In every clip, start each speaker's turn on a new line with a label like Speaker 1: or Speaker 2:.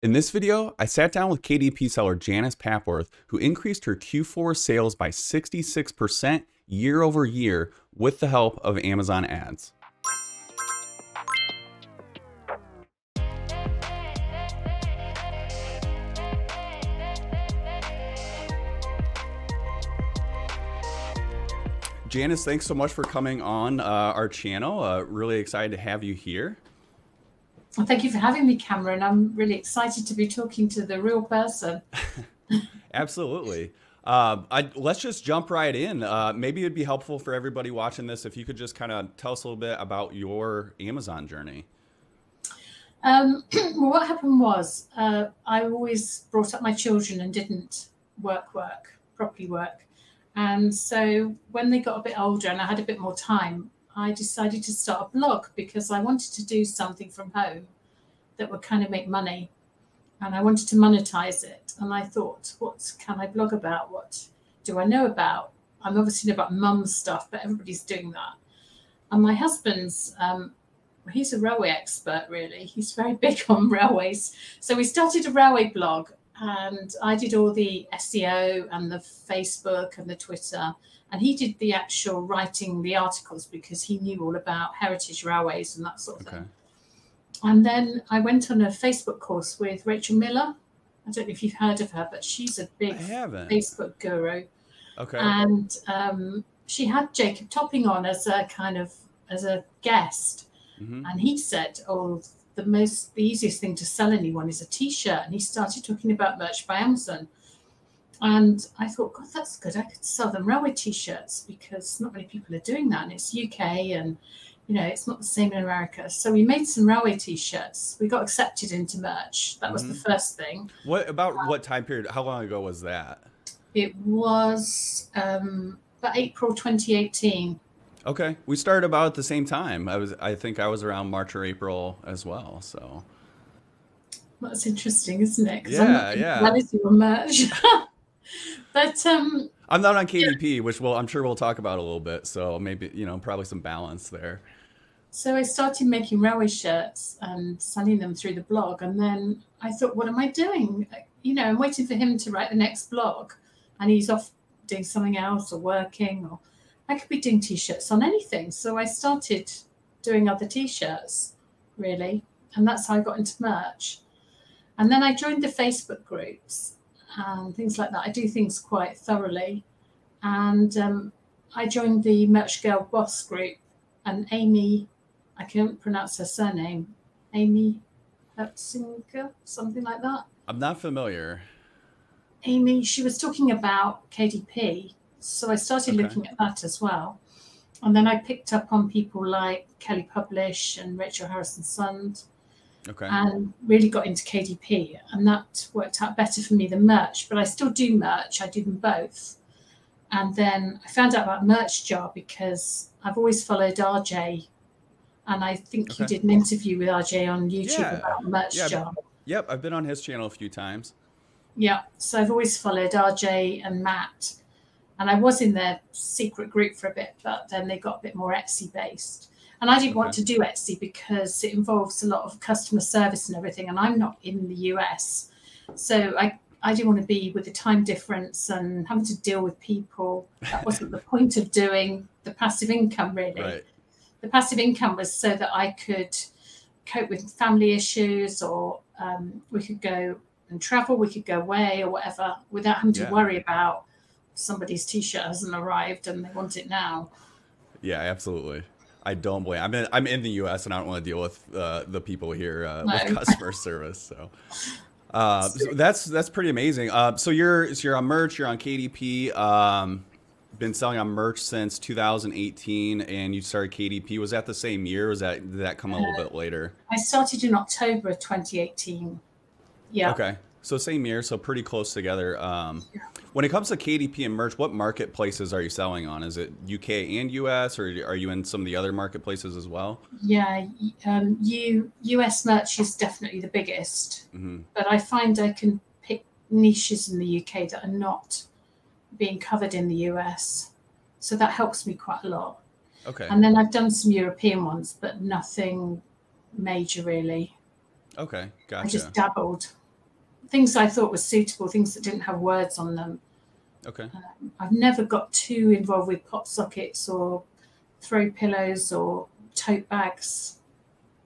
Speaker 1: In this video, I sat down with KDP seller Janice Papworth, who increased her Q4 sales by 66% year over year with the help of Amazon ads. Janice, thanks so much for coming on uh, our channel. Uh, really excited to have you here.
Speaker 2: Well, thank you for having me, Cameron. I'm really excited to be talking to the real person.
Speaker 1: Absolutely. Uh, I, let's just jump right in. Uh, maybe it'd be helpful for everybody watching this if you could just kind of tell us a little bit about your Amazon journey.
Speaker 2: Um, well, what happened was uh, I always brought up my children and didn't work, work, properly work. And so when they got a bit older and I had a bit more time, I decided to start a blog because I wanted to do something from home that would kind of make money and I wanted to monetize it. And I thought, what can I blog about? What do I know about? I'm obviously about mum stuff, but everybody's doing that. And my husband's, um, he's a railway expert, really. He's very big on railways. So we started a railway blog and I did all the SEO and the Facebook and the Twitter, and he did the actual writing the articles because he knew all about heritage railways and that sort of okay. thing. And then I went on a Facebook course with Rachel Miller. I don't know if you've heard of her, but she's a big Facebook guru.
Speaker 1: Okay.
Speaker 2: And um, she had Jacob Topping on as a kind of as a guest, mm-hmm. and he said, "Oh, the most the easiest thing to sell anyone is a t-shirt and he started talking about merch by amazon and i thought god that's good i could sell them railway t-shirts because not many people are doing that and it's uk and you know it's not the same in america so we made some railway t-shirts we got accepted into merch that was mm-hmm. the first thing
Speaker 1: what about um, what time period how long ago was that
Speaker 2: it was um about april 2018
Speaker 1: Okay, we started about at the same time. I was, I think, I was around March or April as well. So
Speaker 2: that's interesting, isn't it?
Speaker 1: Yeah, yeah.
Speaker 2: That is your merch. but um,
Speaker 1: I'm not on KDP, yeah. which we'll, I'm sure we'll talk about a little bit. So maybe you know, probably some balance there.
Speaker 2: So I started making railway shirts and selling them through the blog, and then I thought, what am I doing? You know, I'm waiting for him to write the next blog, and he's off doing something else or working or I could be doing t-shirts on anything. So I started doing other t-shirts, really, and that's how I got into merch. And then I joined the Facebook groups and things like that. I do things quite thoroughly, and um, I joined the Merch Girl Boss group, and Amy, I can't pronounce her surname, Amy something like that.
Speaker 1: I'm not familiar.
Speaker 2: Amy, she was talking about KDP so I started okay. looking at that as well. And then I picked up on people like Kelly Publish and Rachel Harrison Sund.
Speaker 1: Okay.
Speaker 2: And really got into KDP. And that worked out better for me than merch. But I still do merch, I do them both. And then I found out about Merch Jar because I've always followed RJ. And I think okay. you did an interview with RJ on YouTube yeah. about Merch yeah, Jar.
Speaker 1: Yep, I've been on his channel a few times.
Speaker 2: Yeah, so I've always followed RJ and Matt and I was in their secret group for a bit, but then they got a bit more Etsy based. And I didn't okay. want to do Etsy because it involves a lot of customer service and everything, and I'm not in the US. So I, I didn't want to be with the time difference and having to deal with people. That wasn't the point of doing the passive income, really.
Speaker 1: Right.
Speaker 2: The passive income was so that I could cope with family issues or um, we could go and travel, we could go away or whatever without having to yeah. worry about somebody's t-shirt hasn't arrived and they want it now.
Speaker 1: Yeah, absolutely. I don't blame. I'm in. I'm in the U.S. and I don't want to deal with uh, the people here uh, no. with customer service. So, uh, so, that's that's pretty amazing. Uh, so you're so you're on merch. You're on KDP. Um, been selling on merch since 2018, and you started KDP. Was that the same year? was that did that come a little uh, bit later?
Speaker 2: I started in October of 2018. Yeah.
Speaker 1: Okay. So same year, so pretty close together. Um, when it comes to KDP and merch, what marketplaces are you selling on? Is it UK and US, or are you in some of the other marketplaces as well?
Speaker 2: Yeah, um, you, US merch is definitely the biggest, mm-hmm. but I find I can pick niches in the UK that are not being covered in the US, so that helps me quite a lot.
Speaker 1: Okay.
Speaker 2: And then I've done some European ones, but nothing major really.
Speaker 1: Okay, gotcha.
Speaker 2: I just dabbled. Things I thought were suitable, things that didn't have words on them.
Speaker 1: Okay.
Speaker 2: Um, I've never got too involved with pop sockets or throw pillows or tote bags.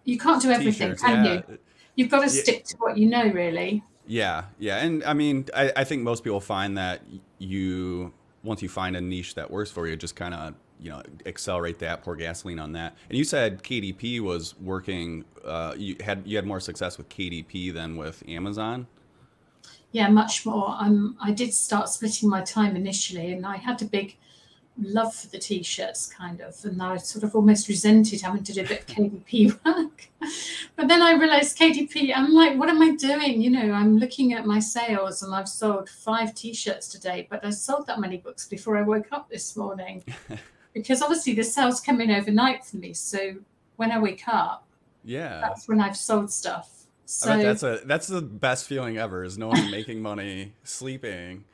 Speaker 2: You can't do everything, can
Speaker 1: yeah.
Speaker 2: you? You've got to stick to what you know, really.
Speaker 1: Yeah, yeah, and I mean, I, I think most people find that you once you find a niche that works for you, just kind of you know accelerate that, pour gasoline on that. And you said KDP was working. Uh, you had you had more success with KDP than with Amazon.
Speaker 2: Yeah, much more. Um, I did start splitting my time initially, and I had a big love for the t-shirts, kind of, and I sort of almost resented having to do a bit of KDP work. but then I realised KDP. I'm like, what am I doing? You know, I'm looking at my sales, and I've sold five t-shirts today, but I sold that many books before I woke up this morning, because obviously the sales come in overnight for me. So when I wake up,
Speaker 1: Yeah,
Speaker 2: that's when I've sold stuff. So
Speaker 1: I bet that's a that's the best feeling ever is knowing making money sleeping.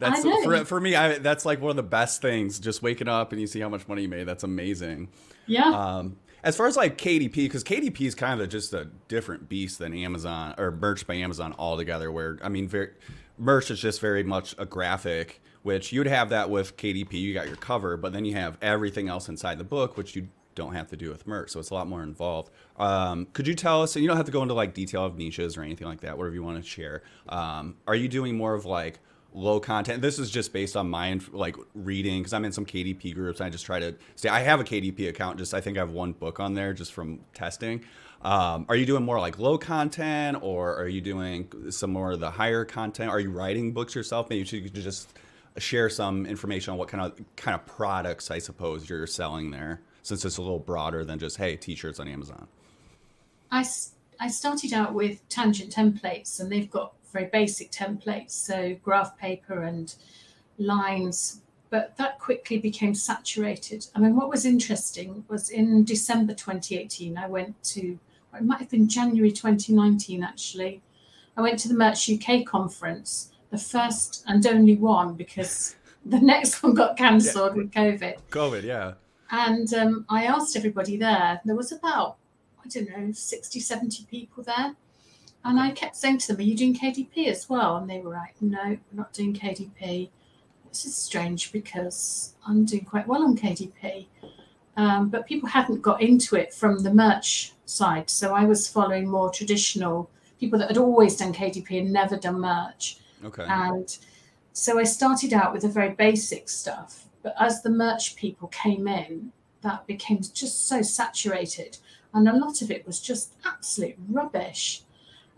Speaker 1: That's
Speaker 2: know.
Speaker 1: for for me. I that's like one of the best things. Just waking up and you see how much money you made. That's amazing.
Speaker 2: yeah.
Speaker 1: Um, as far as like KDP, because KDP is kind of just a different beast than Amazon or merch by Amazon altogether. Where I mean, very, merch is just very much a graphic, which you'd have that with KDP. You got your cover, but then you have everything else inside the book, which you don't have to do with merch. So it's a lot more involved. Um, could you tell us? And you don't have to go into like detail of niches or anything like that. Whatever you want to share. Um, are you doing more of like low content. This is just based on my like reading because I'm in some KDP groups. And I just try to stay. I have a KDP account. Just I think I have one book on there just from testing. Um, are you doing more like low content, or are you doing some more of the higher content? Are you writing books yourself? Maybe you just share some information on what kind of kind of products I suppose you're selling there, since it's a little broader than just hey t-shirts on Amazon.
Speaker 2: I I started out with tangent templates and they've got very basic templates, so graph paper and lines, but that quickly became saturated. I mean, what was interesting was in December 2018, I went to, or it might have been January 2019 actually, I went to the Merch UK conference, the first and only one because the next one got cancelled with COVID.
Speaker 1: COVID, yeah.
Speaker 2: And um, I asked everybody there, there was about, I don't know, 60, 70 people there. And I kept saying to them, Are you doing KDP as well? And they were like, No, we're not doing KDP. This is strange because I'm doing quite well on KDP. Um, but people hadn't got into it from the merch side. So I was following more traditional people that had always done KDP and never done merch.
Speaker 1: Okay.
Speaker 2: And so I started out with the very basic stuff. But as the merch people came in, that became just so saturated. And a lot of it was just absolute rubbish.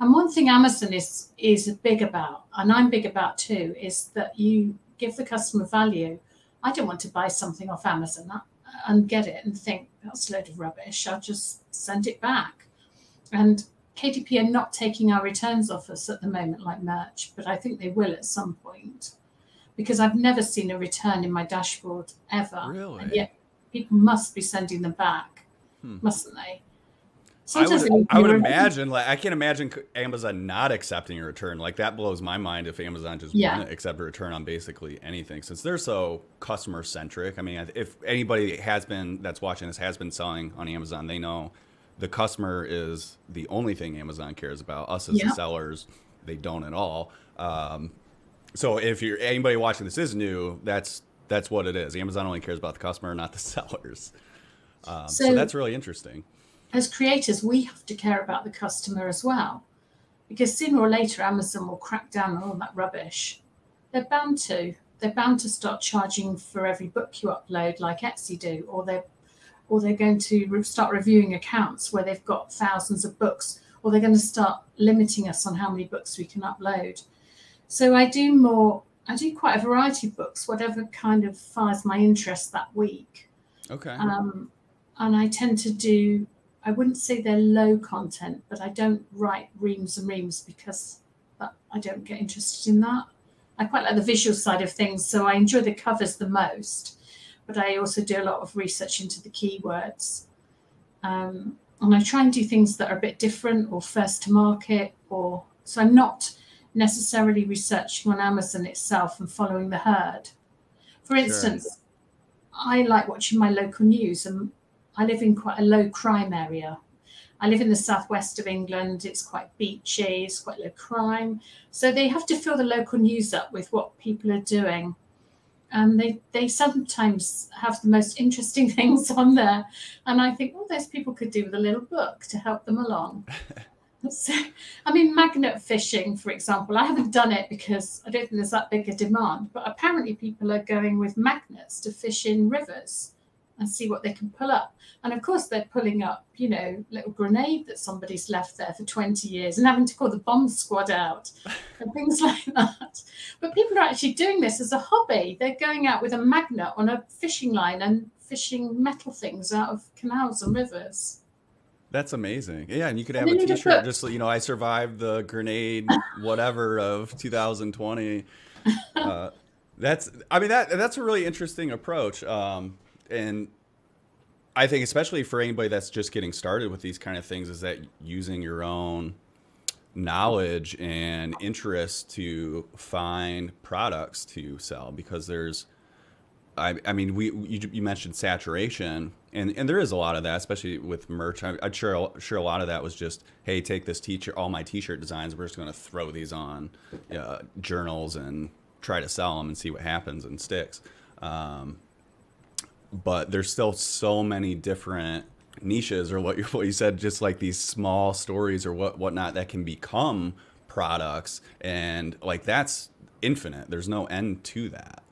Speaker 2: And one thing Amazon is is big about, and I'm big about too, is that you give the customer value. I don't want to buy something off Amazon uh, and get it and think that's a load of rubbish. I'll just send it back. And KDP are not taking our returns off us at the moment, like merch, but I think they will at some point because I've never seen a return in my dashboard ever.
Speaker 1: Really?
Speaker 2: And yet people must be sending them back,
Speaker 1: Hmm.
Speaker 2: mustn't they?
Speaker 1: I
Speaker 2: Sometimes
Speaker 1: would, I would imagine like I can't imagine Amazon not accepting a return. Like that blows my mind if Amazon just
Speaker 2: Yeah.
Speaker 1: wouldn't accept a return on basically anything since they're so customer centric. I mean, if anybody has been that's watching this has been selling on Amazon, they know the customer is the only thing Amazon cares about. Us as
Speaker 2: Yeah.
Speaker 1: the sellers, they don't at all. Um, so if you're anybody watching this is new, that's that's what it is. Amazon only cares about the customer, not the sellers. Um, so,
Speaker 2: So-
Speaker 1: that's really interesting.
Speaker 2: as creators, we have to care about the customer as well. Because sooner or later, Amazon will crack down on all that rubbish. They're bound to. They're bound to start charging for every book you upload, like Etsy do, or they're or they're going to re- start reviewing accounts where they've got thousands of books, or they're going to start limiting us on how many books we can upload. So I do more. I do quite a variety of books, whatever kind of fires my interest that week.
Speaker 1: Okay.
Speaker 2: Um, and I tend to do, I wouldn't say they're low content, but I don't write reams and reams because that, I don't get interested in that. I quite like the visual side of things, so I enjoy the covers the most, but I also do a lot of research into the keywords. Um, and I try and do things that are a bit different or first to market, or so I'm not necessarily researching on Amazon itself and following the herd. For
Speaker 1: Sure.
Speaker 2: instance, I like watching my local news, and I live in quite a low crime area. I live in the southwest of England. It's quite beachy, it's quite low crime. So they have to fill the local news up with what people are doing. And they, they sometimes have the most interesting things on there. And I think, well, those people could do with a little book to help them along. so, I mean, magnet fishing, for example, I haven't done it because I don't think there's that big a demand, but apparently people are going with magnets to fish in rivers and see what they can pull up. And of course, they're pulling up, you know, little grenade that somebody's left there for 20 years and having to call the bomb squad out and things like that. But people are actually doing this as a hobby. They're going out with a magnet on a fishing line and fishing metal things out of canals and rivers.
Speaker 1: That's amazing. Yeah, and you could have a T-shirt just you know I survived the grenade whatever of 2020. Uh, that's I mean that that's a really interesting approach. Um, and I think especially for anybody that's just getting started with these kind of things is that using your own knowledge and interest to find products to sell because there's I, I mean we you, you mentioned saturation and and there is a lot of that especially with merch I, am sure sure a lot of that was just hey take this t-shirt all my t-shirt designs we're just going to throw these on uh, journals and try to sell them and see what happens and sticks um, but there's still so many different niches or what you, what you said, just like these small stories or what whatnot that can become products, and like that's infinite. There's no end to that.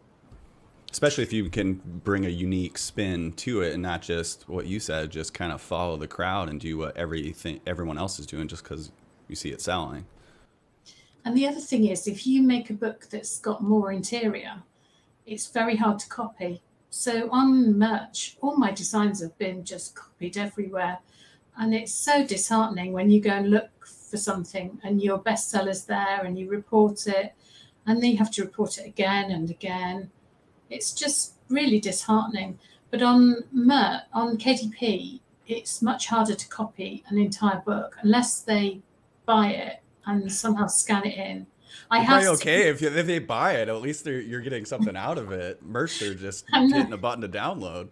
Speaker 1: Especially if you can bring a unique spin to it and not just what you said, just kind of follow the crowd and do what everything everyone else is doing just because you see it selling.
Speaker 2: And the other thing is, if you make a book that's got more interior, it's very hard to copy so on merch, all my designs have been just copied everywhere. And it's so disheartening when you go and look for something and your bestseller's there and you report it and then you have to report it again and again. It's just really disheartening. But on merch, on KDP, it's much harder to copy an entire book unless they buy it and somehow scan it in
Speaker 1: I have okay if, you, if they buy it. At least you're getting something out of it. Mercer just hitting a button to download.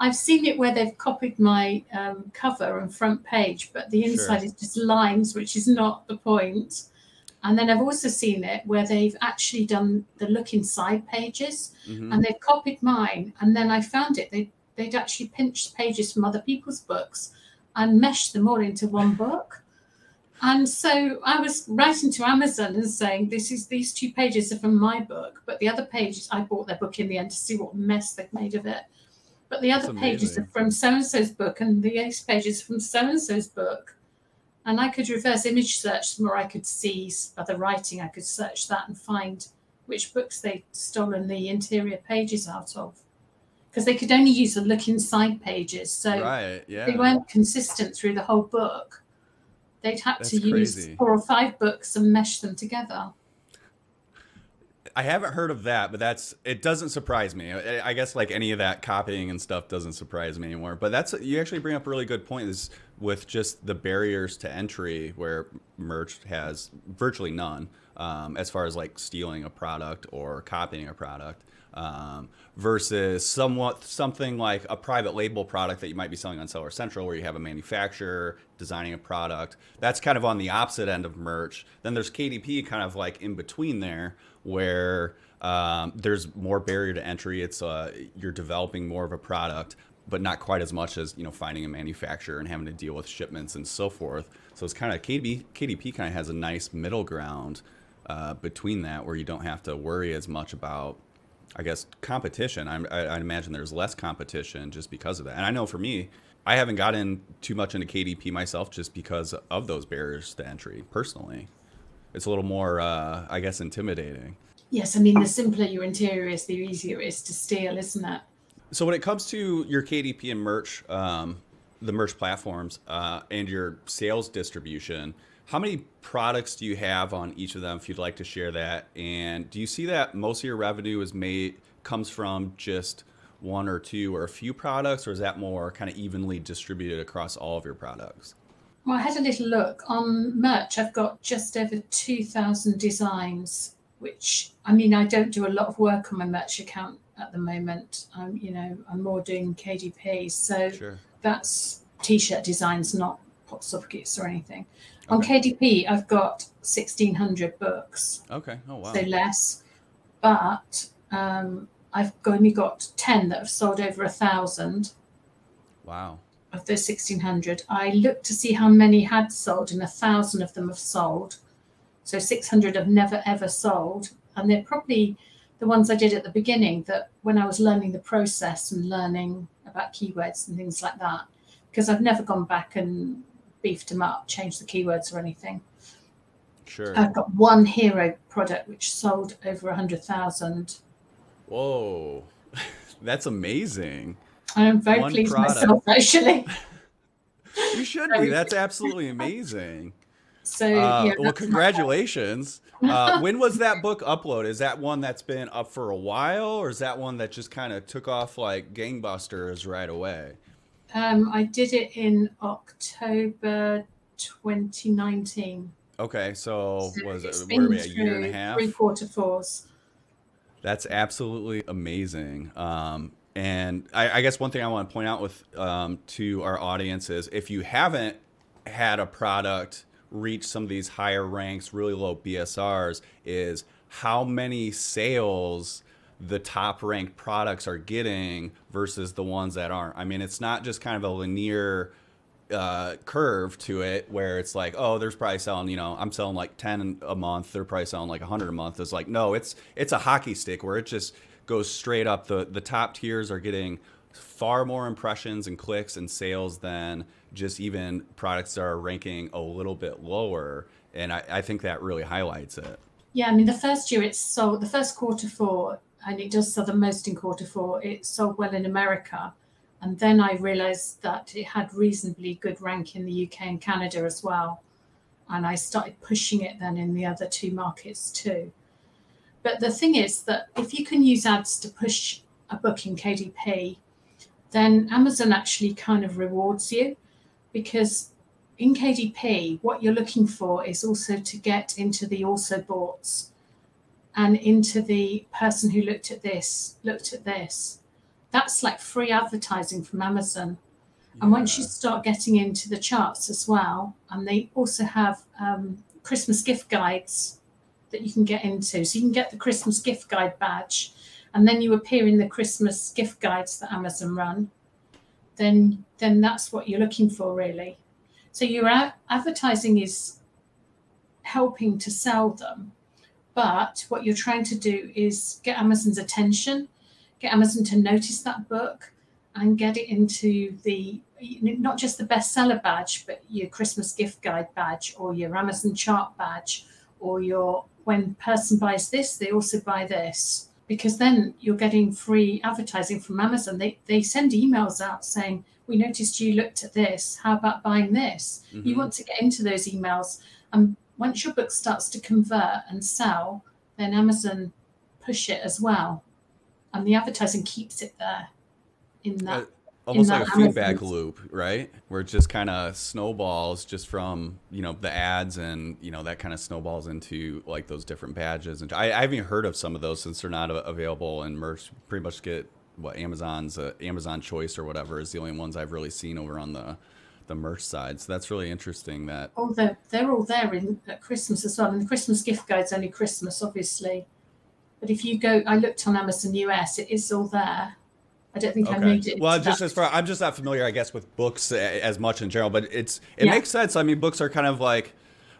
Speaker 2: I've seen it where they've copied my um, cover and front page, but the inside sure. is just lines, which is not the point. And then I've also seen it where they've actually done the look inside pages mm-hmm. and they've copied mine. And then I found it, they, they'd actually pinched pages from other people's books and meshed them all into one book. And so I was writing to Amazon and saying, "This is these two pages are from my book, but the other pages I bought their book in the end to see what mess they've made of it. But the other pages are from so and so's book, and the ace pages from so and so's book. And I could reverse image search them, or I could see other uh, writing. I could search that and find which books they'd stolen the interior pages out of, because they could only use the look inside pages, so
Speaker 1: right, yeah.
Speaker 2: they weren't consistent through the whole book." They'd had That's to crazy. use four or five books and mesh them together.
Speaker 1: I haven't heard of that, but that's it doesn't surprise me. I guess like any of that copying and stuff doesn't surprise me anymore. But that's you actually bring up a really good point is with just the barriers to entry where merch has virtually none um, as far as like stealing a product or copying a product um, versus somewhat something like a private label product that you might be selling on Seller Central, where you have a manufacturer designing a product. That's kind of on the opposite end of merch. Then there's KDP, kind of like in between there, where um, there's more barrier to entry. It's uh, you're developing more of a product, but not quite as much as you know finding a manufacturer and having to deal with shipments and so forth. So it's kind of KDP. KDP kind of has a nice middle ground uh, between that, where you don't have to worry as much about I guess competition. I, I, I imagine there's less competition just because of that. And I know for me, I haven't gotten too much into KDP myself just because of those barriers to entry. Personally, it's a little more, uh, I guess, intimidating.
Speaker 2: Yes, I mean the simpler your interior is, the easier it is to steal, isn't it?
Speaker 1: So when it comes to your KDP and merch, um, the merch platforms, uh, and your sales distribution, how many products do you have on each of them if you'd like to share that? And do you see that most of your revenue is made comes from just one or two or a few products, or is that more kind of evenly distributed across all of your products?
Speaker 2: Well, I had a little look on merch. I've got just over 2,000 designs, which I mean, I don't do a lot of work on my merch account at the moment. I'm, you know, I'm more doing KDP. So sure. that's t shirt designs, not pop sockets or anything. On KDP, I've got 1,600 books.
Speaker 1: Okay. Oh, wow.
Speaker 2: So less. But um, I've only got 10 that have sold over a thousand.
Speaker 1: Wow.
Speaker 2: Of those 1,600. I looked to see how many had sold, and a thousand of them have sold. So 600 have never ever sold. And they're probably the ones I did at the beginning that when I was learning the process and learning about keywords and things like that, because I've never gone back and beefed them up, changed the keywords or anything.
Speaker 1: Sure.
Speaker 2: I've got one hero product which sold over a hundred thousand.
Speaker 1: Whoa, that's amazing.
Speaker 2: I'm very one pleased product. myself actually.
Speaker 1: you should be. That's absolutely amazing.
Speaker 2: So uh,
Speaker 1: yeah, well, congratulations. Uh, when was that book uploaded? Is that one that's been up for a while, or is that one that just kind of took off like gangbusters right away?
Speaker 2: Um, I did it in October 2019.
Speaker 1: Okay, so, so was it what are we, a year and a half?
Speaker 2: Three quarter fours.
Speaker 1: That's absolutely amazing. Um, and I, I, guess one thing I want to point out with um, to our audience is if you haven't had a product reach some of these higher ranks, really low BSRs, is how many sales the top ranked products are getting versus the ones that aren't. I mean, it's not just kind of a linear uh, curve to it where it's like, oh, there's probably selling, you know, I'm selling like 10 a month. They're probably selling like 100 a month. It's like, no, it's it's a hockey stick where it just goes straight up. The the top tiers are getting far more impressions and clicks and sales than just even products that are ranking a little bit lower. And I, I think that really highlights it.
Speaker 2: Yeah, I mean, the first year it's sold, the first quarter four, and it does sell the most in quarter four, it sold well in America. And then I realized that it had reasonably good rank in the UK and Canada as well. And I started pushing it then in the other two markets too. But the thing is that if you can use ads to push a book in KDP, then Amazon actually kind of rewards you because in KDP, what you're looking for is also to get into the also boughts and into the person who looked at this, looked at this. That's like free advertising from Amazon. Yeah. And once you start getting into the charts as well, and they also have um, Christmas gift guides that you can get into. So you can get the Christmas gift guide badge, and then you appear in the Christmas gift guides that Amazon run then then that's what you're looking for really. So your advertising is helping to sell them, but what you're trying to do is get Amazon's attention, get Amazon to notice that book, and get it into the not just the bestseller badge, but your Christmas gift guide badge or your Amazon chart badge or your when person buys this, they also buy this because then you're getting free advertising from Amazon. They they send emails out saying, "We noticed you looked at this. How about buying this?" Mm-hmm. You want to get into those emails, and once your book starts to convert and sell, then Amazon push it as well, and the advertising keeps it there in that. Uh,
Speaker 1: almost like a feedback loop, right? Where it just kind of snowballs just from you know the ads and you know that kind of snowballs into like those different badges. And I, I haven't heard of some of those since they're not available and merch. Pretty much get what Amazon's uh, Amazon Choice or whatever is the only ones I've really seen over on the the merch side. So that's really interesting. That
Speaker 2: oh, they're they're all there in at Christmas as well. And the Christmas gift guide's only Christmas, obviously. But if you go, I looked on Amazon US, it is all there. I don't think okay. I made it.
Speaker 1: Well, just as far I'm just not familiar, I guess, with books eh, as much in general, but it's it yeah. makes sense. I mean, books are kind of like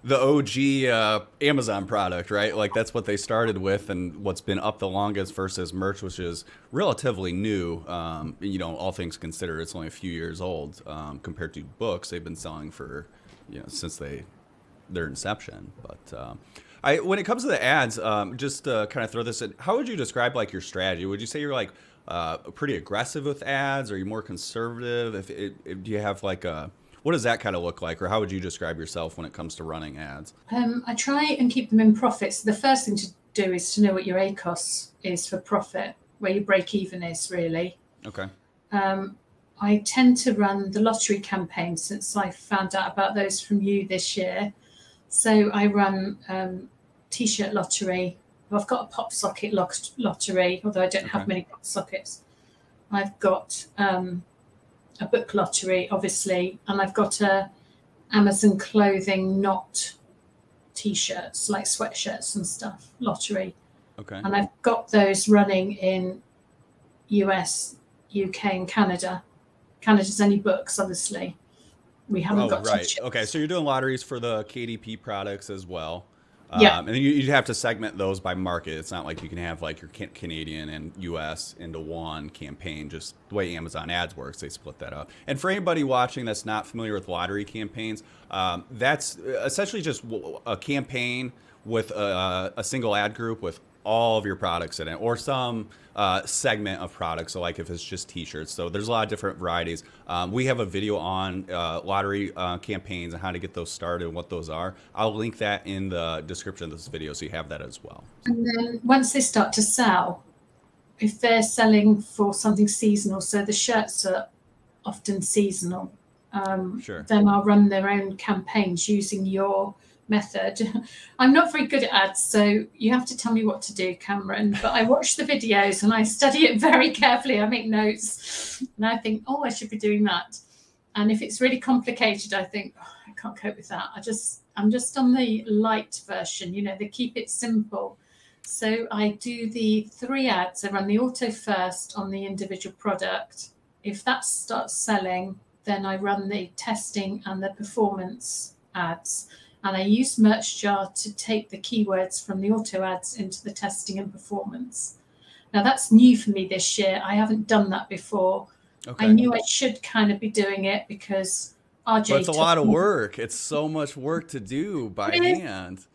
Speaker 1: the OG uh, Amazon product, right? Like that's what they started with, and what's been up the longest versus merch, which is relatively new. Um, you know, all things considered, it's only a few years old um, compared to books. They've been selling for you know since they their inception. But um, I, when it comes to the ads, um, just uh, kind of throw this in. How would you describe like your strategy? Would you say you're like uh, pretty aggressive with ads? Are you more conservative? If, if, do you have like a what does that kind of look like, or how would you describe yourself when it comes to running ads?
Speaker 2: Um, I try and keep them in profits. The first thing to do is to know what your ACOS is for profit, where your break even is really.
Speaker 1: Okay.
Speaker 2: Um, I tend to run the lottery campaign since I found out about those from you this year. So I run um, t-shirt lottery, I've got a pop socket lottery, although I don't okay. have many pop sockets. I've got um, a book lottery, obviously, and I've got a Amazon clothing, not t-shirts like sweatshirts and stuff. Lottery.
Speaker 1: Okay.
Speaker 2: And I've got those running in US, UK, and Canada. Canada's only books, obviously. We haven't
Speaker 1: oh,
Speaker 2: got
Speaker 1: right. Okay, so you're doing lotteries for the KDP products as well.
Speaker 2: Yeah.
Speaker 1: Um, and you, you have to segment those by market. It's not like you can have like your can- Canadian and US into one campaign. Just the way Amazon Ads works, they split that up. And for anybody watching that's not familiar with lottery campaigns, um, that's essentially just a campaign with a, a single ad group with all of your products in it or some uh, segment of products. So like if it's just t-shirts. So there's a lot of different varieties. Um, we have a video on uh, lottery uh, campaigns and how to get those started and what those are. I'll link that in the description of this video so you have that as well.
Speaker 2: And then once they start to sell, if they're selling for something seasonal, so the shirts are often seasonal, um,
Speaker 1: Sure.
Speaker 2: then I'll run their own campaigns using your method. I'm not very good at ads, so you have to tell me what to do, Cameron. But I watch the videos and I study it very carefully. I make notes and I think, oh, I should be doing that. And if it's really complicated, I think oh, I can't cope with that. I just I'm just on the light version, you know, they keep it simple. So I do the three ads. I run the auto first on the individual product. If that starts selling, then I run the testing and the performance ads. And I use MerchJar to take the keywords from the auto ads into the testing and performance. Now that's new for me this year. I haven't done that before.
Speaker 1: Okay.
Speaker 2: I knew I should kind of be doing it because RJ.
Speaker 1: But it's a lot of work. It's so much work to do by hand.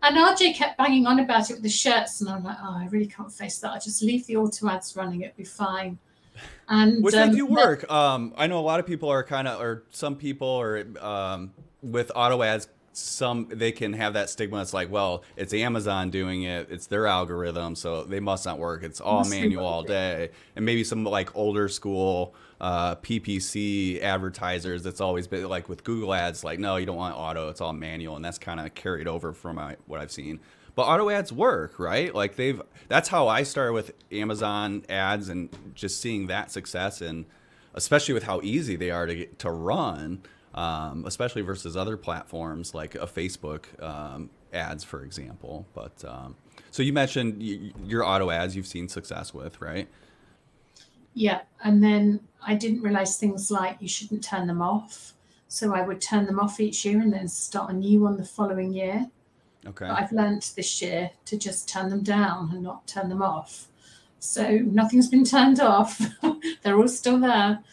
Speaker 2: And RJ kept banging on about it with the shirts, and I'm like, oh, I really can't face that. I just leave the auto ads running; it'd be fine. And
Speaker 1: Which
Speaker 2: um,
Speaker 1: they do work. Um, I know a lot of people are kind of, or some people are um, with auto ads. Some they can have that stigma. It's like, well, it's Amazon doing it. It's their algorithm, so they must not work. It's all
Speaker 2: Must
Speaker 1: manual all day. And maybe some like older school uh, PPC advertisers. That's always been like with Google ads. Like, no, you don't want auto. It's all manual, and that's kind of carried over from my, what I've seen. But auto ads work, right? Like they've. That's how I started with Amazon ads, and just seeing that success, and especially with how easy they are to get, to run, um, especially versus other platforms like a Facebook um, ads, for example. But um, so you mentioned your auto ads you've seen success with, right?
Speaker 2: yeah, and then I didn't realize things like you shouldn't turn them off. So I would turn them off each year and then start a new one the following year.
Speaker 1: Okay.
Speaker 2: But I've learnt this year to just turn them down and not turn them off. So nothing's been turned off. They're all still there.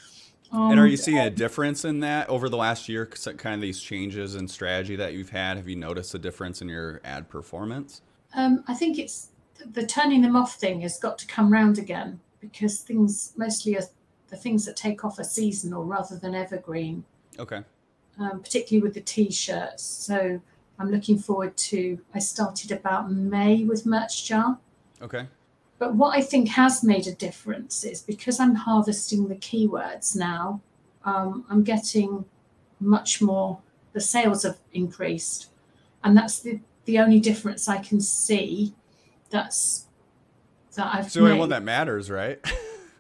Speaker 1: And are you
Speaker 2: Um,
Speaker 1: seeing a difference in that over the last year? Kind of these changes in strategy that you've had. Have you noticed a difference in your ad performance?
Speaker 2: Um, I think it's the turning them off thing has got to come round again because things mostly are the things that take off are seasonal rather than evergreen,
Speaker 1: Okay.
Speaker 2: um, particularly with the t-shirts. So I'm looking forward to. I started about May with MerchJar,
Speaker 1: Okay.
Speaker 2: But what I think has made a difference is because I'm harvesting the keywords now. Um, I'm getting much more. The sales have increased, and that's the the only difference I can see. That's that I've
Speaker 1: It's the only one that matters, right?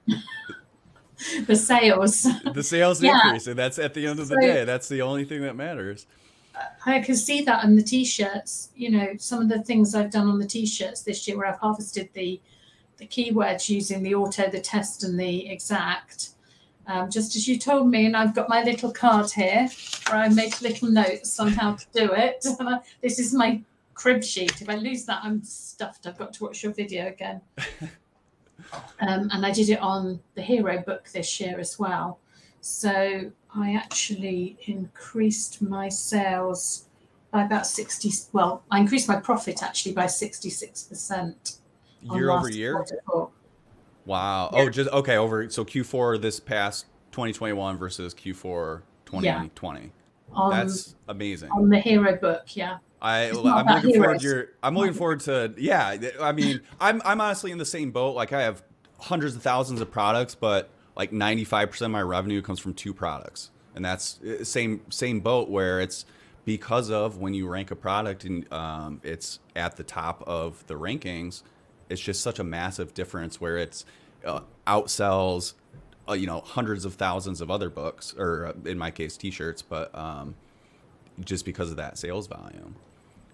Speaker 2: the sales.
Speaker 1: the sales
Speaker 2: Yeah.
Speaker 1: increase, and that's at the end of the
Speaker 2: So-
Speaker 1: day. That's the only thing that matters.
Speaker 2: I can see that on the t-shirts. You know, some of the things I've done on the t-shirts this year, where I've harvested the the keywords using the auto, the test, and the exact. Um, just as you told me, and I've got my little card here where I make little notes on how to do it. this is my crib sheet. If I lose that, I'm stuffed. I've got to watch your video again. um, and I did it on the hero book this year as well. So I actually increased my sales by about 60. Well, I increased my profit actually by 66%.
Speaker 1: Year over year. Wow.
Speaker 2: Yeah.
Speaker 1: Oh, just okay. Over so Q4 this past 2021 versus Q4 2020.
Speaker 2: On,
Speaker 1: That's amazing.
Speaker 2: on the hero book, yeah.
Speaker 1: I I'm
Speaker 2: about
Speaker 1: looking forward to your I'm looking forward to yeah, I mean, I'm I'm honestly in the same boat. Like I have hundreds of thousands of products, but like 95% of my revenue comes from two products. And that's uh, same same boat where it's because of when you rank a product and um, it's at the top of the rankings, it's just such a massive difference where it's uh, outsells uh, you know hundreds of thousands of other books or uh, in my case t-shirts but um, just because of that sales volume.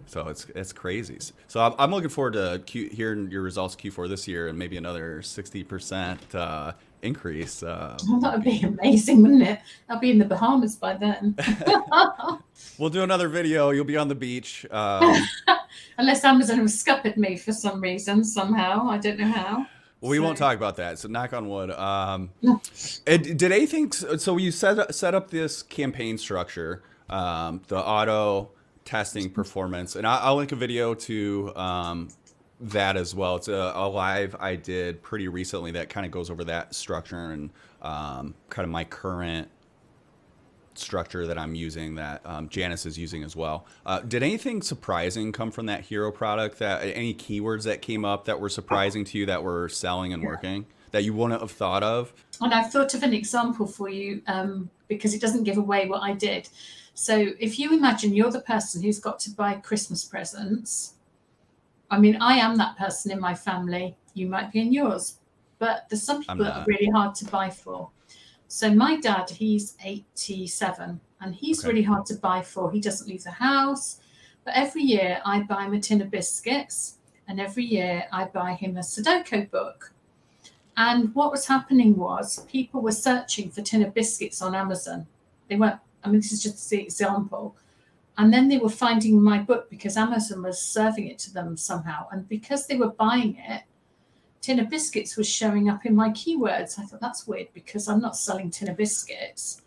Speaker 1: So it's it's crazy. So I'm, I'm looking forward to Q, hearing your results Q4 this year and maybe another 60% uh, increase. Uh,
Speaker 2: oh, that would be amazing, wouldn't it? I'll be in the Bahamas by then.
Speaker 1: we'll do another video. You'll be on the beach. Um,
Speaker 2: Unless Amazon has scuppered me for some reason, somehow. I don't know how.
Speaker 1: Well, we so. won't talk about that. So knock on wood. Um, did anything? So you set set up this campaign structure, um, the auto testing performance, and I'll, I'll link a video to um, that as well. It's a, a, live I did pretty recently that kind of goes over that structure and um, kind of my current structure that I'm using that um, Janice is using as well. Uh, did anything surprising come from that hero product? That any keywords that came up that were surprising to you that were selling and working that you wouldn't have thought of?
Speaker 2: And I've thought of an example for you um, because it doesn't give away what I did. So if you imagine you're the person who's got to buy Christmas presents, I mean, I am that person in my family. You might be in yours, but there's some people that are really hard to buy for. So my dad, he's 87 and he's okay. really hard to buy for. He doesn't leave the house. But every year I buy him a tin of biscuits and every year I buy him a Sudoku book. And what was happening was people were searching for tin of biscuits on Amazon. They weren't, I mean, this is just the example. And then they were finding my book because Amazon was serving it to them somehow. And because they were buying it, tin of biscuits was showing up in my keywords. I thought that's weird because I'm not selling tin of biscuits.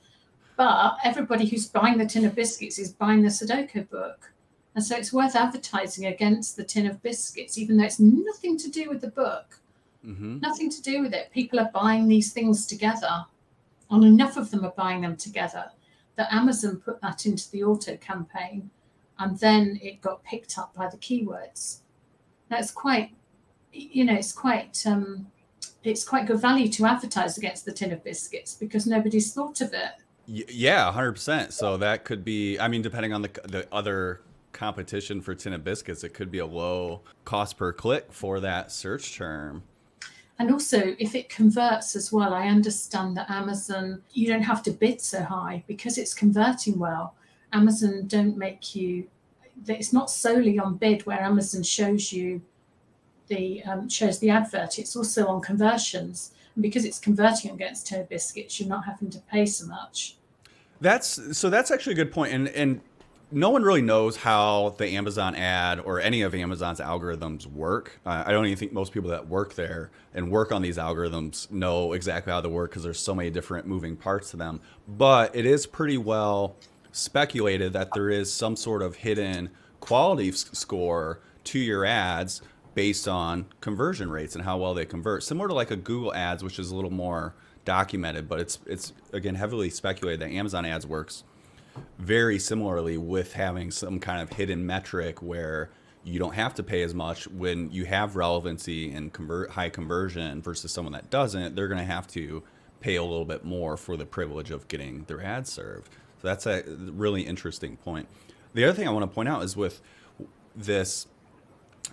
Speaker 2: But everybody who's buying the tin of biscuits is buying the Sudoku book. And so it's worth advertising against the tin of biscuits, even though it's nothing to do with the book. Mm-hmm. Nothing to do with it. People are buying these things together, and enough of them are buying them together that Amazon put that into the auto campaign, and then it got picked up by the keywords. That's quite you know, it's quite um, it's quite good value to advertise against the tin of biscuits because nobody's thought of it.
Speaker 1: Yeah, hundred percent. So that could be. I mean, depending on the the other competition for tin of biscuits, it could be a low cost per click for that search term.
Speaker 2: And also, if it converts as well, I understand that Amazon, you don't have to bid so high because it's converting well. Amazon don't make you, it's not solely on bid where Amazon shows you the um, shows the advert, it's also on conversions. And because it's converting against Toe Biscuits, you're not having to pay so much.
Speaker 1: That's so that's actually a good. And and no one really knows how the Amazon ad or any of Amazon's algorithms work. Uh, I don't even think most people that work there and work on these algorithms know exactly how they work because there's so many different moving parts to them. But it is pretty well speculated that there is some sort of hidden quality score to your ads based on conversion rates and how well they convert. Similar to like a Google Ads, which is a little more documented, but it's it's again heavily speculated that Amazon Ads works very similarly with having some kind of hidden metric where you don't have to pay as much when you have relevancy and convert high conversion versus someone that doesn't. They're going to have to pay a little bit more for the privilege of getting their ads served. So that's a really interesting point. The other thing I want to point out is with this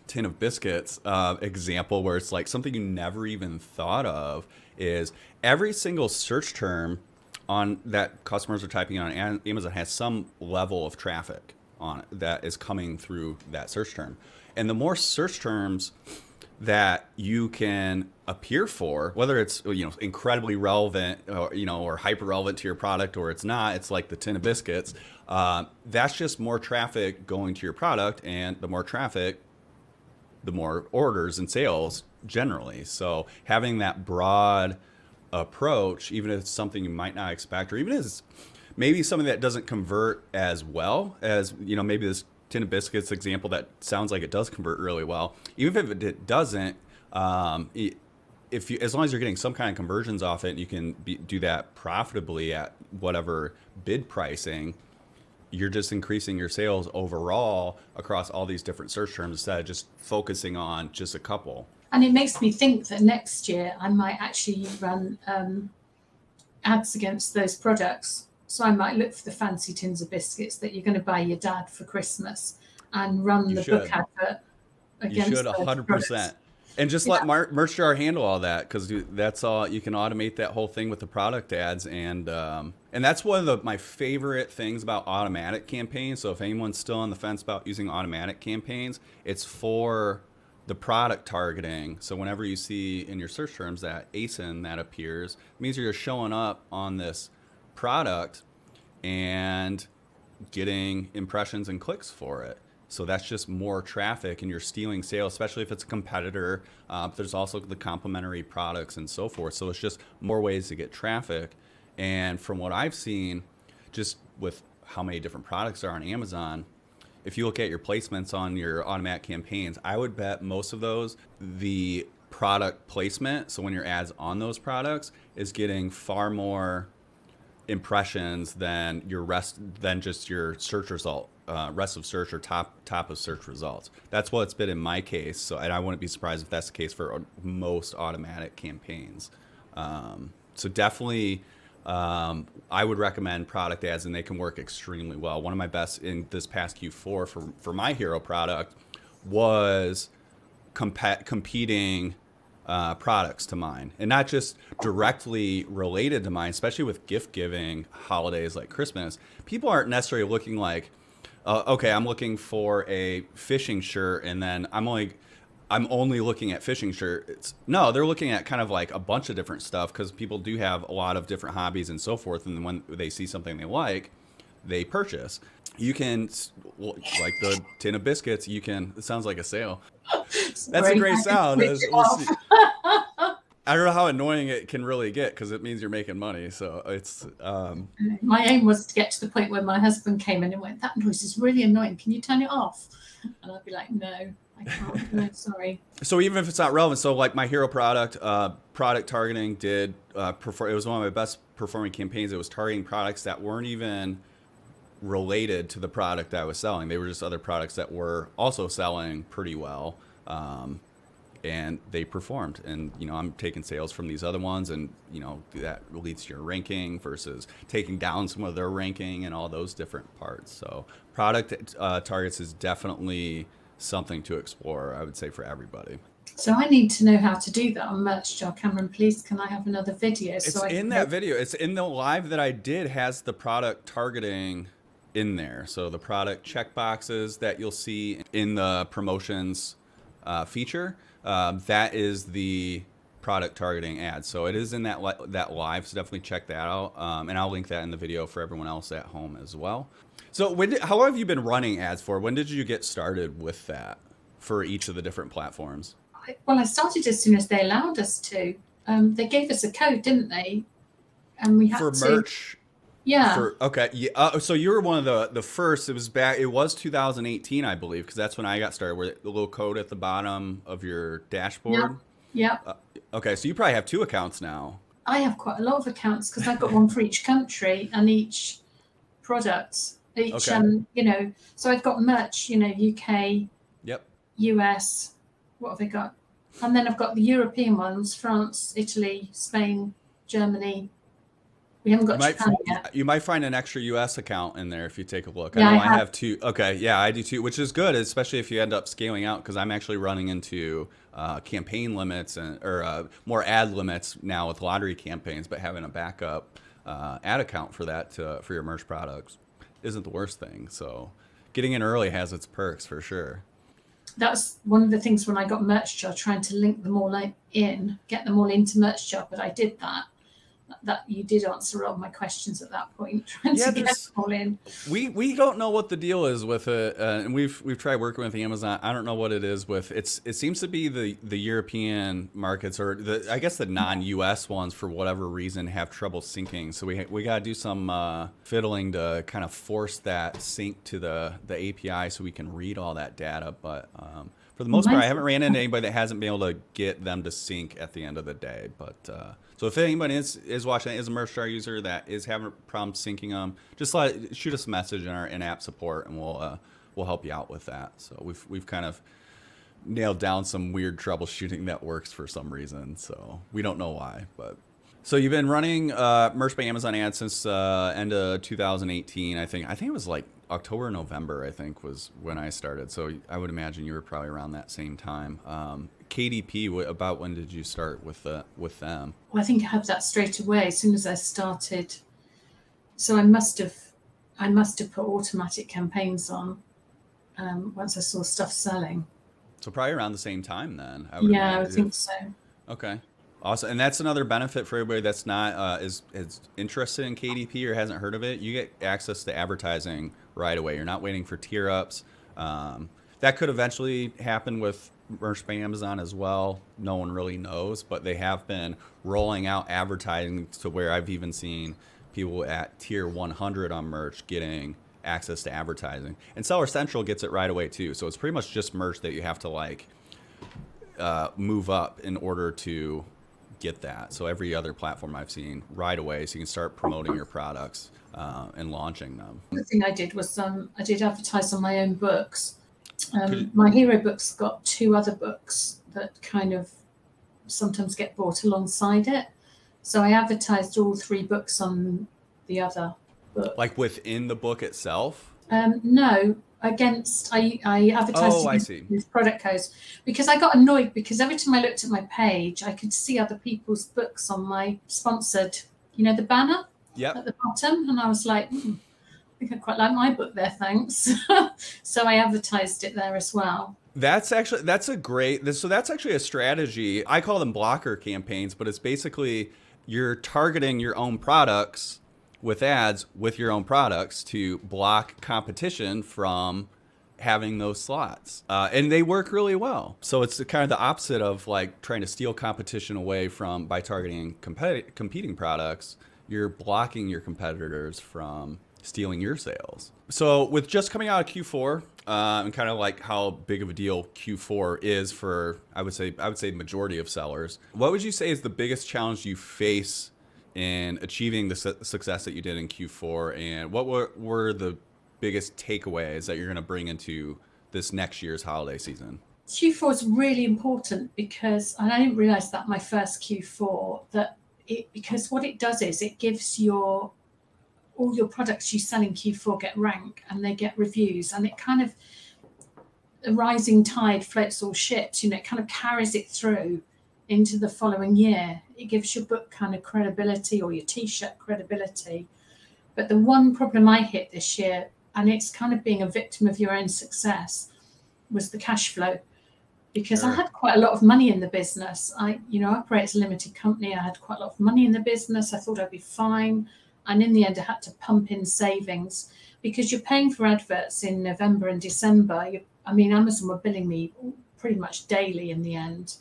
Speaker 1: tin of biscuits uh, example where it's like something you never even thought of is every single search term on that customers are typing on Amazon has some level of traffic on it that is coming through that search term. And the more search terms that you can appear for, whether it's you know incredibly relevant or you know or hyper relevant to your product or it's not, it's like the tin of biscuits. Uh, that's just more traffic going to your product, and the more traffic, the more orders and sales generally. So having that broad approach, even if it's something you might not expect, or even if it's maybe something that doesn't convert as well as, you know, maybe this tin of biscuits example that sounds like it does convert really well. Even if it doesn't, um, if you, as long as you're getting some kind of conversions off it, you can be, do that profitably at whatever bid pricing you're just increasing your sales overall across all these different search terms instead of just focusing on just a couple.
Speaker 2: And it makes me think that next year I might actually run um, ads against those products. So I might look for the fancy tins of biscuits that you're going to buy your dad for Christmas and run you the should. book advert
Speaker 1: against you should 100%. And just
Speaker 2: Yeah.
Speaker 1: let Mar- Merch Jar handle all that because that's all you can automate that whole thing with the product ads and um, and that's one of the, my favorite things about automatic campaigns. So if anyone's still on the fence about using automatic campaigns, it's for the product targeting. So whenever you see in your search terms that ASIN that appears, means you're showing up on this product and getting impressions and clicks for it. So that's just more traffic, and you're stealing sales, especially if it's a competitor. Uh, there's also the complementary products and so forth. So it's just more ways to get traffic. And from what I've seen, just with how many different products are on Amazon, if you look at your placements on your automatic campaigns, I would bet most of those, the product placement, so when your ads on those products, is getting far more impressions than your rest than just your search result uh, rest of search or top top of search results. That's what it's been in my case so and i wouldn't be surprised if that's the case for most automatic campaigns. Um, so definitely um, i would recommend product ads and they can work extremely well one of my best in this past q4 for for my hero product was comp- competing uh, products to mine and not just directly related to mine, especially with gift giving holidays like Christmas. People aren't necessarily looking like, uh, okay, I'm looking for a fishing shirt and then I'm only. I'm only looking at fishing shirts. No, they're looking at kind of like a bunch of different stuff because people do have a lot of different hobbies and so forth. And when they see something they like, they purchase. You can, like the tin of biscuits, you can, it sounds like a sale. That's a great sound. As- we'll see. I don't know how annoying it can really get because it means you're making money. So it's, um,
Speaker 2: My aim was to get to the point where my husband came in and went, "That noise is really annoying. Can you turn it off?" And I'd be like, "No, Sorry."
Speaker 1: so even if it's not relevant, so like my hero product, uh, product targeting did uh, perform. It was one of my best performing campaigns. It was targeting products that weren't even related to the product I was selling. They were just other products that were also selling pretty well. Um, and they performed and you know i'm taking sales from these other ones and you know that leads to your ranking versus taking down some of their ranking and all those different parts so product uh, targets is definitely something to explore i would say for everybody.
Speaker 2: So I need to know how to do that on Merch Jar. Cameron, please, can I have another video?
Speaker 1: it's
Speaker 2: so I
Speaker 1: in that video. It's in the live that i did has the product targeting in there. So the product check boxes that you'll see in the promotions uh, feature um, that is the product targeting ad. So it is in that li- that live so definitely check that out. Um, and i'll link that in the video for everyone else at home as well so when did, how long have you been running ads for when did you get started with that for each of the different platforms
Speaker 2: I- Well, I started as soon as they allowed us to. Um, they gave us a code, didn't they? And we had
Speaker 1: for
Speaker 2: to.
Speaker 1: merch
Speaker 2: Yeah.
Speaker 1: For okay, yeah. Uh, so you were one of the the first. It was back. It was 2018, I believe, because that's when I got started. Where the little code at the bottom of your dashboard.
Speaker 2: yeah.
Speaker 1: Okay, so you probably have two accounts now.
Speaker 2: I have quite a lot of accounts because I've got one for each country and each product. Each,
Speaker 1: Okay.
Speaker 2: um, you know, so I've got merch, you know, UK,
Speaker 1: Yep.
Speaker 2: US. What have I got? And then I've got the European ones: France, Italy, Spain, Germany. We haven't
Speaker 1: You
Speaker 2: got
Speaker 1: might,
Speaker 2: yet.
Speaker 1: you might find an extra US account in there if you take a look.
Speaker 2: Yeah,
Speaker 1: I know
Speaker 2: I
Speaker 1: I
Speaker 2: have-
Speaker 1: have. two. Okay, yeah, I do too, which is good, especially if you end up scaling out because I'm actually running into uh, campaign limits and or uh, more ad limits now with lottery campaigns, but having a backup uh, ad account for that to, for your merch products isn't the worst thing. So getting in early has its perks for sure.
Speaker 2: That's one of the things when I got Merch Jar, trying to link them all in, get them all into Merch Jar. But I did that. That you did answer all my questions at that point, trying
Speaker 1: Yeah,
Speaker 2: to get all in.
Speaker 1: We we don't know what the deal is with it, uh, and we've we've tried working with Amazon. I don't know what it is with it's. It seems to be the the European markets or the I guess the non-U.S. ones for whatever reason have trouble syncing. So we we got to do some uh, fiddling to kind of force that sync to the the API so we can read all that data. But um, for the most part, I haven't ran into anybody that hasn't been able to get them to sync at the end of the day. But uh, so if anybody is is watching is a Merch Jar user that is having problems syncing them, just let shoot us a message in our in-app support, and we'll uh, we'll help you out with that. So we've we've kind of nailed down some weird troubleshooting that works for some reason. So we don't know why, but. So you've been running uh, Merch by Amazon ads since uh, end of 2018, I think. I think it was like October, November, I think was when I started. So I would imagine you were probably around that same time. Um, KDP, what, about when did you start with the with them?
Speaker 2: Well, I think I had that straight away as soon as I started. So I must have, I must have put automatic campaigns on um, once I saw stuff selling.
Speaker 1: So probably around the same time then.
Speaker 2: I yeah, imagine. I think so.
Speaker 1: Okay. Awesome, and that's another benefit for everybody that's not uh, is is interested in KDP or hasn't heard of it. You get access to advertising right away. You're not waiting for tier ups. Um, that could eventually happen with merch by Amazon as well. No one really knows, but they have been rolling out advertising to where I've even seen people at tier 100 on merch getting access to advertising. And Seller Central gets it right away too. So it's pretty much just merch that you have to like uh, move up in order to get that. So every other platform I've seen right away, so you can start promoting your products uh, and launching them.
Speaker 2: The thing I did was um, I did advertise on my own books. Um, my hero books got two other books that kind of sometimes get bought alongside it. So I advertised all three books on the other book.
Speaker 1: Like within the book itself?
Speaker 2: Um, no, against I, I advertised oh, I see. with product codes because I got annoyed because every time I looked at my page, I could see other people's books on my sponsored, you know, the banner
Speaker 1: yep.
Speaker 2: at the bottom, and I was like, hmm, I quite like my book there, thanks. so I advertised it there as well.
Speaker 1: That's actually that's a great so that's actually a strategy. I call them blocker campaigns, but it's basically you're targeting your own products with ads with your own products to block competition from having those slots. Uh, and they work really well. So it's kind of the opposite of like trying to steal competition away from by targeting competi- competing products. You're blocking your competitors from stealing your sales. So with just coming out of Q4 uh, and kind of like how big of a deal Q4 is for, I would say, I would say majority of sellers. What would you say is the biggest challenge you face in achieving the su success that you did in Q4, and what were, were the biggest takeaways that you're going to bring into this next year's holiday season?
Speaker 2: Q4 is really important because, and I didn't realize that my first Q4 that it because what it does is it gives your all your products you sell in Q4 get rank and they get reviews, and it kind of a rising tide floats all ships. You know, it kind of carries it through into the following year. It gives your book kind of credibility or your t shirt credibility. But the one problem I hit this year, and it's kind of being a victim of your own success, was the cash flow. Because sure. I had quite a lot of money in the business. I, you know, I operate as a limited company. I had quite a lot of money in the business. I thought I'd be fine. And in the end, I had to pump in savings because you're paying for adverts in November and December. You, I mean, Amazon were billing me pretty much daily in the end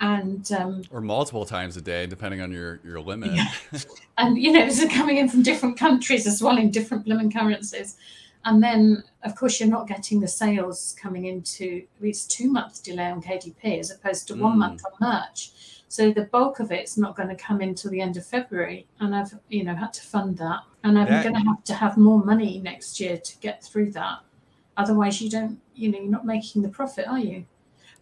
Speaker 2: and um,
Speaker 1: or multiple times a day depending on your your limit
Speaker 2: yeah. and you know it's coming in from different countries as well in different blooming currencies and then of course you're not getting the sales coming into it's two months delay on kdp as opposed to mm. one month on merch so the bulk of it's not going to come until the end of february and i've you know had to fund that and i'm going to have to have more money next year to get through that otherwise you don't you know you're not making the profit are you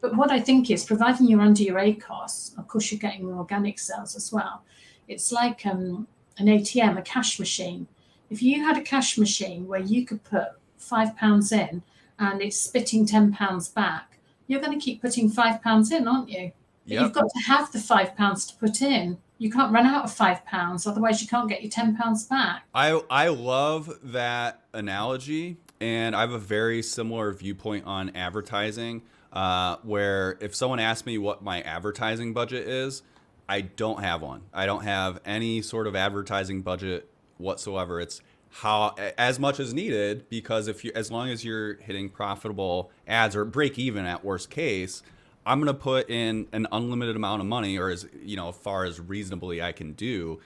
Speaker 2: but what I think is, providing you're under your ACOS, of course, you're getting organic sales as well. It's like um, an ATM, a cash machine. If you had a cash machine where you could put five pounds in and it's spitting ten pounds back, you're going to keep putting five pounds in, aren't you? Yep. You've got to have the five pounds to put in. You can't run out of five pounds, otherwise you can't get your ten pounds back.
Speaker 1: I I love that analogy, and I have a very similar viewpoint on advertising uh, where if someone asks me what my advertising budget is, I don't have one. I don't have any sort of advertising budget whatsoever. It's how as much as needed because if you as long as you're hitting profitable ads or break even at worst case, I'm going to put in an unlimited amount of money or as you know, as far as reasonably I can do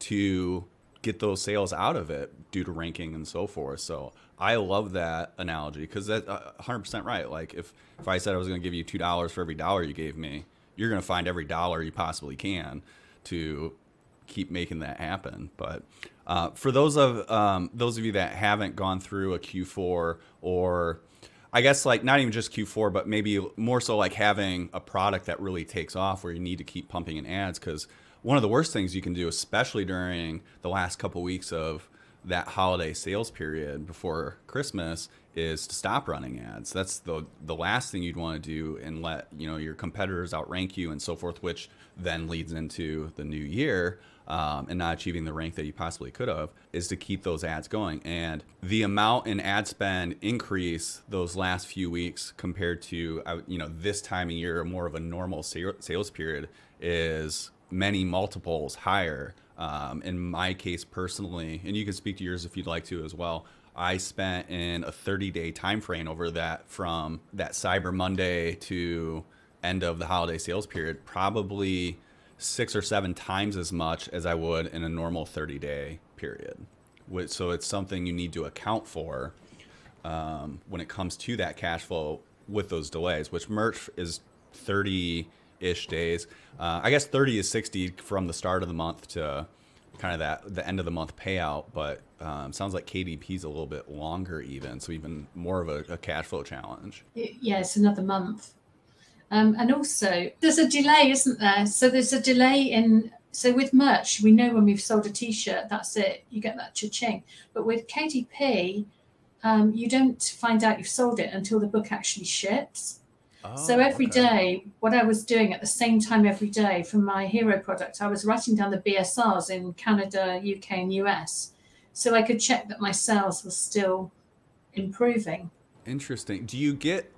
Speaker 1: to get those sales out of it due to ranking and so forth. So I love that analogy because that's uh, 100% right. Like if, if I said I was going to give you $2 for every dollar you gave me, you're going to find every dollar you possibly can to keep making that happen. But uh, for those of um, those of you that haven't gone through a Q4 or I guess like not even just Q4, but maybe more so like having a product that really takes off where you need to keep pumping in ads because one of the worst things you can do, especially during the last couple weeks of that holiday sales period before Christmas is to stop running ads. That's the the last thing you'd want to do and let you know your competitors outrank you and so forth, which then leads into the new year um, and not achieving the rank that you possibly could have. Is to keep those ads going and the amount in ad spend increase those last few weeks compared to uh, you know this time of year, more of a normal sales period is many multiples higher. Um, in my case personally, and you can speak to yours if you'd like to as well. I spent in a 30 day time frame over that from that Cyber Monday to end of the holiday sales period, probably six or seven times as much as I would in a normal 30 day period. So it's something you need to account for um, when it comes to that cash flow with those delays, which merch is 30 ish days. Uh, I guess 30 is 60 from the start of the month to kind of that the end of the month payout, but um, sounds like KDP is a little bit longer even, so even more of a, a cash flow challenge.
Speaker 2: Yeah, another month. Um, and also, there's a delay, isn't there? So there's a delay in. So with merch, we know when we've sold a T-shirt, that's it. You get that cha-ching. But with KDP, um, you don't find out you've sold it until the book actually ships. Oh, so every okay. day, what I was doing at the same time every day for my hero product, I was writing down the BSRs in Canada, UK, and US, so I could check that my sales were still improving.
Speaker 1: Interesting. Do you get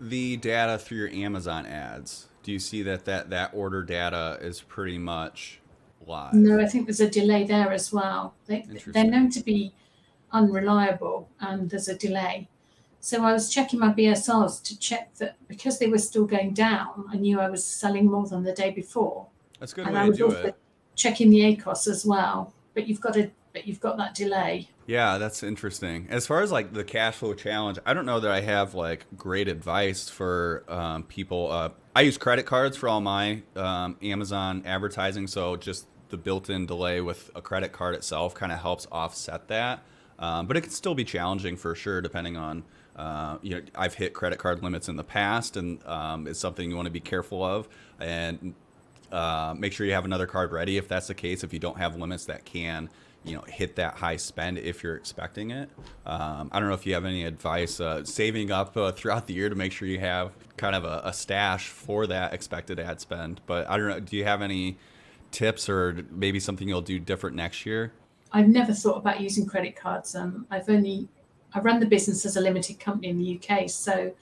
Speaker 1: the data through your Amazon ads, do you see that that, that order data is pretty much live?
Speaker 2: No, I think there's a delay there as well. They, they're known to be unreliable and there's a delay. So I was checking my BSRs to check that because they were still going down, I knew I was selling more than the day before.
Speaker 1: That's a good and way I was to do also it.
Speaker 2: Checking the ACOS as well, but you've got to, but you've got that delay.
Speaker 1: Yeah, that's interesting. As far as like the cash flow challenge, I don't know that I have like great advice for um, people. Uh, I use credit cards for all my um, Amazon advertising, so just the built-in delay with a credit card itself kind of helps offset that. Um, but it can still be challenging for sure, depending on uh, you know. I've hit credit card limits in the past, and um, it's something you want to be careful of. And uh, make sure you have another card ready if that's the case. If you don't have limits that can you know hit that high spend if you're expecting it. Um, I don't know if you have any advice uh, saving up uh, throughout the year to make sure you have kind of a, a, stash for that expected ad spend. But I don't know. Do you have any tips or maybe something you'll do different next year?
Speaker 2: I've never thought about using credit cards. Um, I've only I run the business as a limited company in the UK, so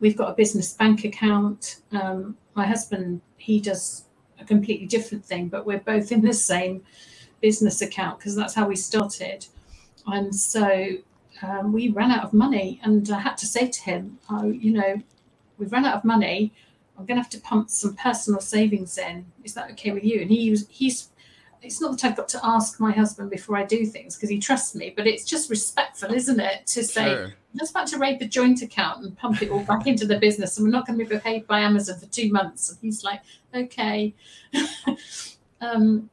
Speaker 2: we've got a business bank account. Um, my husband he does a completely different thing, but we're both in the same business account because that's how we started. And so um, we ran out of money, and I had to say to him, oh, you know, we've run out of money. I'm going to have to pump some personal savings in. Is that okay with you? And he was, he's, it's not that I've got to ask my husband before I do things because he trusts me, but it's just respectful, isn't it? To say, sure. I'm just about to raid the joint account and pump it all back into the business, and we're not going to be paid by Amazon for two months. And he's like, okay. um,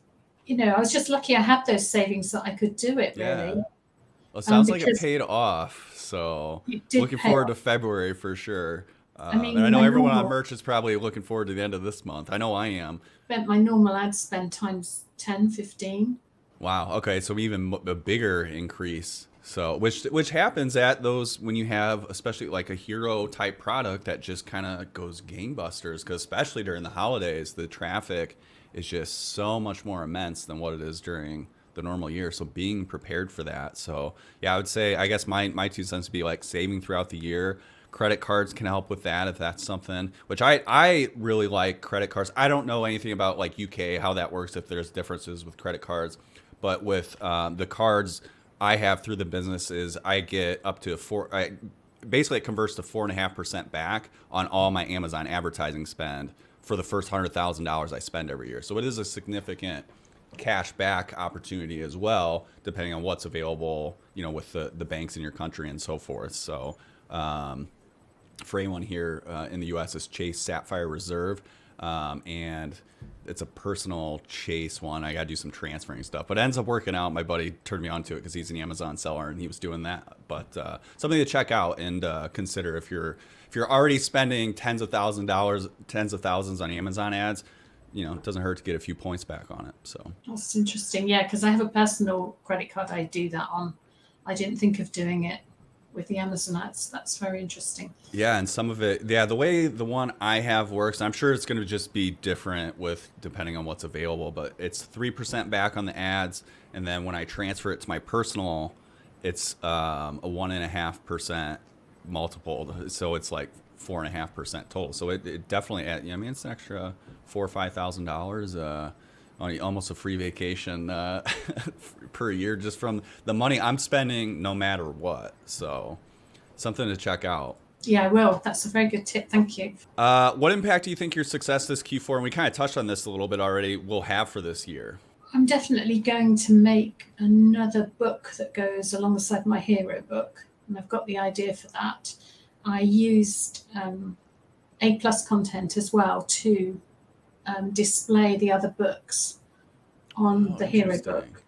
Speaker 2: you know, I was just lucky I had those savings that I could do it yeah. really. Well,
Speaker 1: it sounds um, like it paid off. So looking forward off. to February for sure. I mean, and I know everyone normal, on merch is probably looking forward to the end of this month. I know I am.
Speaker 2: Spent my normal ad spend times 10, 15.
Speaker 1: Wow. Okay. So even a bigger increase. So which which happens at those when you have especially like a hero type product that just kind of goes gangbusters because especially during the holidays the traffic is just so much more immense than what it is during the normal year. So being prepared for that. So yeah, I would say I guess my my two cents would be like saving throughout the year. Credit cards can help with that if that's something. Which I I really like credit cards. I don't know anything about like UK how that works if there's differences with credit cards, but with um, the cards I have through the businesses, I get up to four. I, basically, it converts to four and a half percent back on all my Amazon advertising spend for the first hundred thousand dollars I spend every year. So it is a significant cash back opportunity as well, depending on what's available, you know, with the, the banks in your country and so forth. So um, for anyone here uh, in the U.S., is Chase Sapphire Reserve, um, and it's a personal Chase one. I got to do some transferring stuff, but it ends up working out. My buddy turned me onto it because he's an Amazon seller and he was doing that. But uh, something to check out and uh, consider if you're if you're already spending tens of thousands of dollars, tens of thousands on Amazon ads, you know, it doesn't hurt to get a few points back on it. So
Speaker 2: that's interesting. Yeah, because I have a personal credit card I do that on. I didn't think of doing it with the Amazon ads. That's very interesting.
Speaker 1: Yeah, and some of it, yeah, the way the one I have works, I'm sure it's going to just be different with depending on what's available, but it's 3% back on the ads. And then when I transfer it to my personal, it's um, a 1.5% multiple, so it's like four and a half percent total. So it, it definitely, I mean, it's an extra four or five thousand dollars. Uh, almost a free vacation uh, per year just from the money I'm spending no matter what. So something to check out.
Speaker 2: Yeah, I will. That's a very good tip. Thank you.
Speaker 1: Uh, what impact do you think your success this Q4, and we kind of touched on this a little bit already, will have for this year?
Speaker 2: I'm definitely going to make another book that goes alongside my hero book, and I've got the idea for that. I used um, A plus content as well to um, display the other books on oh, the hero book.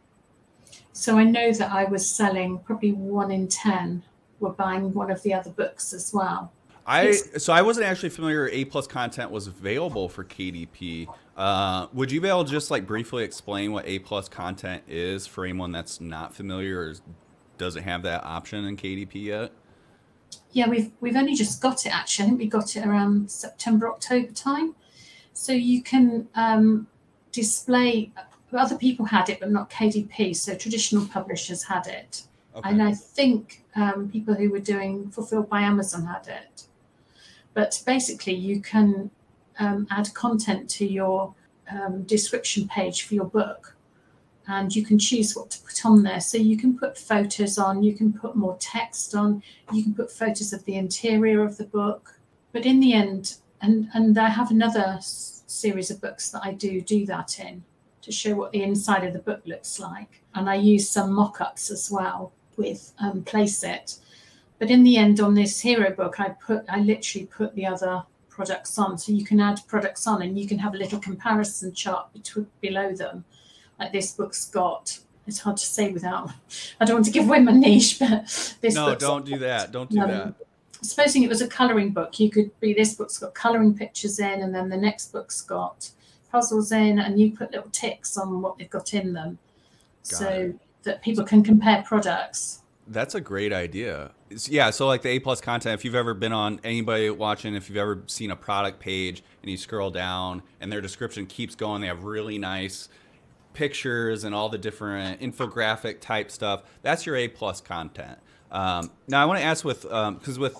Speaker 2: So I know that I was selling probably one in 10 were buying one of the other books as well.
Speaker 1: I so I wasn't actually familiar A plus content was available for KDP. Uh, would you be able to just like briefly explain what A plus content is for anyone that's not familiar or doesn't have that option in KDP yet?
Speaker 2: Yeah, we've we've only just got it actually. I think we got it around September October time. So you can um, display. Other people had it, but not KDP. So traditional publishers had it, okay. and I think um, people who were doing fulfilled by Amazon had it. But basically, you can um, add content to your um, description page for your book, and you can choose what to put on there. So you can put photos on, you can put more text on, you can put photos of the interior of the book. But in the end, and and I have another series of books that I do do that in to show what the inside of the book looks like, and I use some mock-ups as well with um. But in the end, on this hero book, I put I literally put the other products on, so you can add products on, and you can have a little comparison chart below them. Like this book's got it's hard to say without I don't want to give away my niche, but this
Speaker 1: no, don't do that. Don't do um, that
Speaker 2: supposing it was a colouring book, you could be this book's got colouring pictures in, and then the next book's got puzzles in, and you put little ticks on what they've got in them, got so it. that people can compare products.
Speaker 1: That's a great idea. Yeah, so like the A plus content, if you've ever been on anybody watching, if you've ever seen a product page and you scroll down and their description keeps going, they have really nice pictures and all the different infographic type stuff. That's your A plus content. Um, now I want to ask with because um, with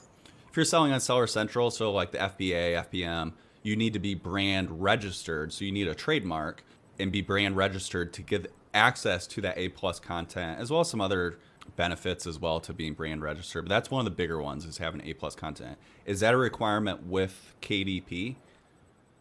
Speaker 1: if you're selling on Seller Central, so like the FBA, FBM, you need to be brand registered. So you need a trademark and be brand registered to give access to that A plus content, as well as some other benefits as well to being brand registered. But that's one of the bigger ones is having A plus content. Is that a requirement with KDP?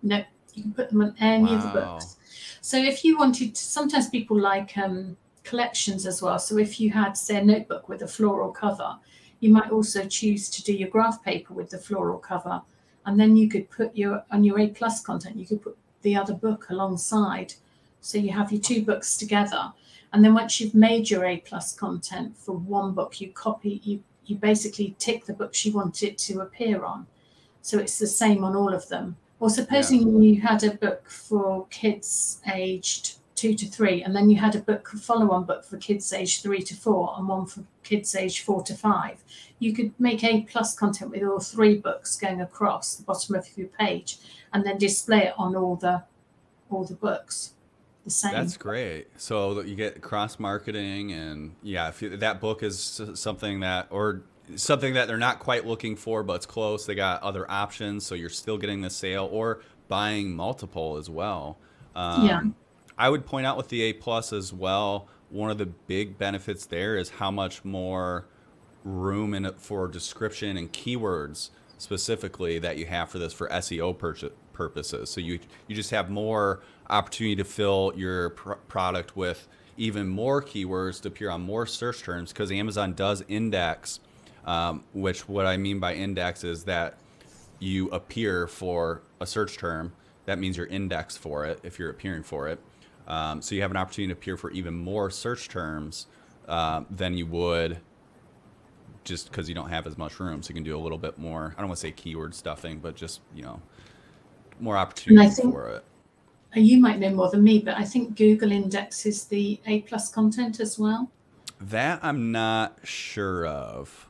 Speaker 2: No, you can put them on any wow. of the books. So if you wanted, to, sometimes people like um, collections as well. So if you had, say, a notebook with a floral cover, you might also choose to do your graph paper with the floral cover. And then you could put your, on your A plus content, you could put the other book alongside. So you have your two books together. And then once you've made your A plus content for one book, you copy, you, you basically tick the books you want it to appear on. So it's the same on all of them. Or supposing yeah. you had a book for kids aged two to three, and then you had a book, follow-on book for kids aged three to four, and one for kids aged four to five. You could make A plus content with all three books going across the bottom of your page, and then display it on all the all the books. The same.
Speaker 1: That's great. So you get cross marketing, and yeah, if you, that book is something that or something that they're not quite looking for, but it's close. They got other options, so you're still getting the sale or buying multiple as well.
Speaker 2: Um, yeah
Speaker 1: I would point out with the A plus as well. One of the big benefits there is how much more room in it for description and keywords specifically that you have for this for SEO purposes. So you you just have more opportunity to fill your pr product with even more keywords to appear on more search terms because Amazon does index, um, which what I mean by index is that you appear for a search term. That means you're indexed for it if you're appearing for it. Um, so you have an opportunity to appear for even more search terms uh, than you would just because you don't have as much room. So you can do a little bit more, I don't want to say keyword stuffing, but just, you know, more opportunity think, for it.
Speaker 2: you might know more than me, but I think Google indexes the A plus content as well.
Speaker 1: That I'm not sure of.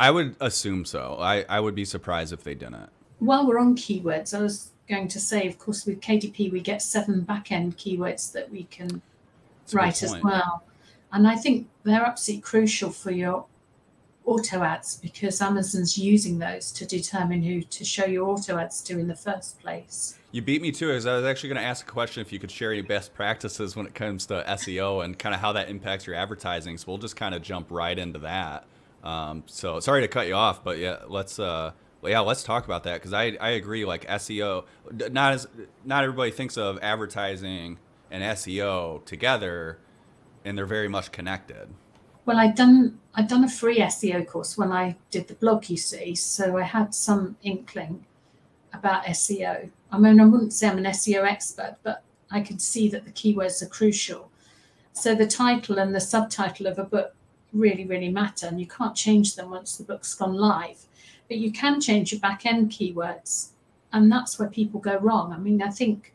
Speaker 1: I would assume so. I, I would be surprised if they didn't.
Speaker 2: While we're on keywords, I was going to say, of course, with KDP, we get seven back-end keywords that we can write as well. And I think they're absolutely crucial for your auto ads because Amazon's using those to determine who to show your auto ads to in the first place.
Speaker 1: You beat me too, as I was actually going to ask a question if you could share any best practices when it comes to SEO and kind of how that impacts your advertising. So we'll just kind of jump right into that. Um, so sorry to cut you off, but yeah, let's uh, yeah, let's talk about that because I, I agree. Like SEO, not as not everybody thinks of advertising and SEO together, and they're very much connected.
Speaker 2: Well, I'd done I'd done a free SEO course when I did the blog, you see, so I had some inkling about SEO. I mean, I wouldn't say I'm an SEO expert, but I could see that the keywords are crucial. So the title and the subtitle of a book really, really matter, and you can't change them once the book's gone live. But you can change your back end keywords, and that's where people go wrong. I mean, I think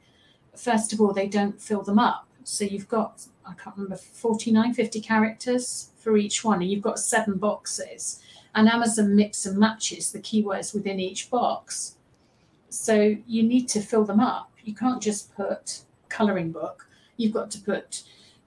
Speaker 2: first of all they don't fill them up. So you've got I can't remember 49, 50 characters for each one, and you've got seven boxes. And Amazon mix and matches the keywords within each box. So you need to fill them up. You can't just put coloring book. You've got to put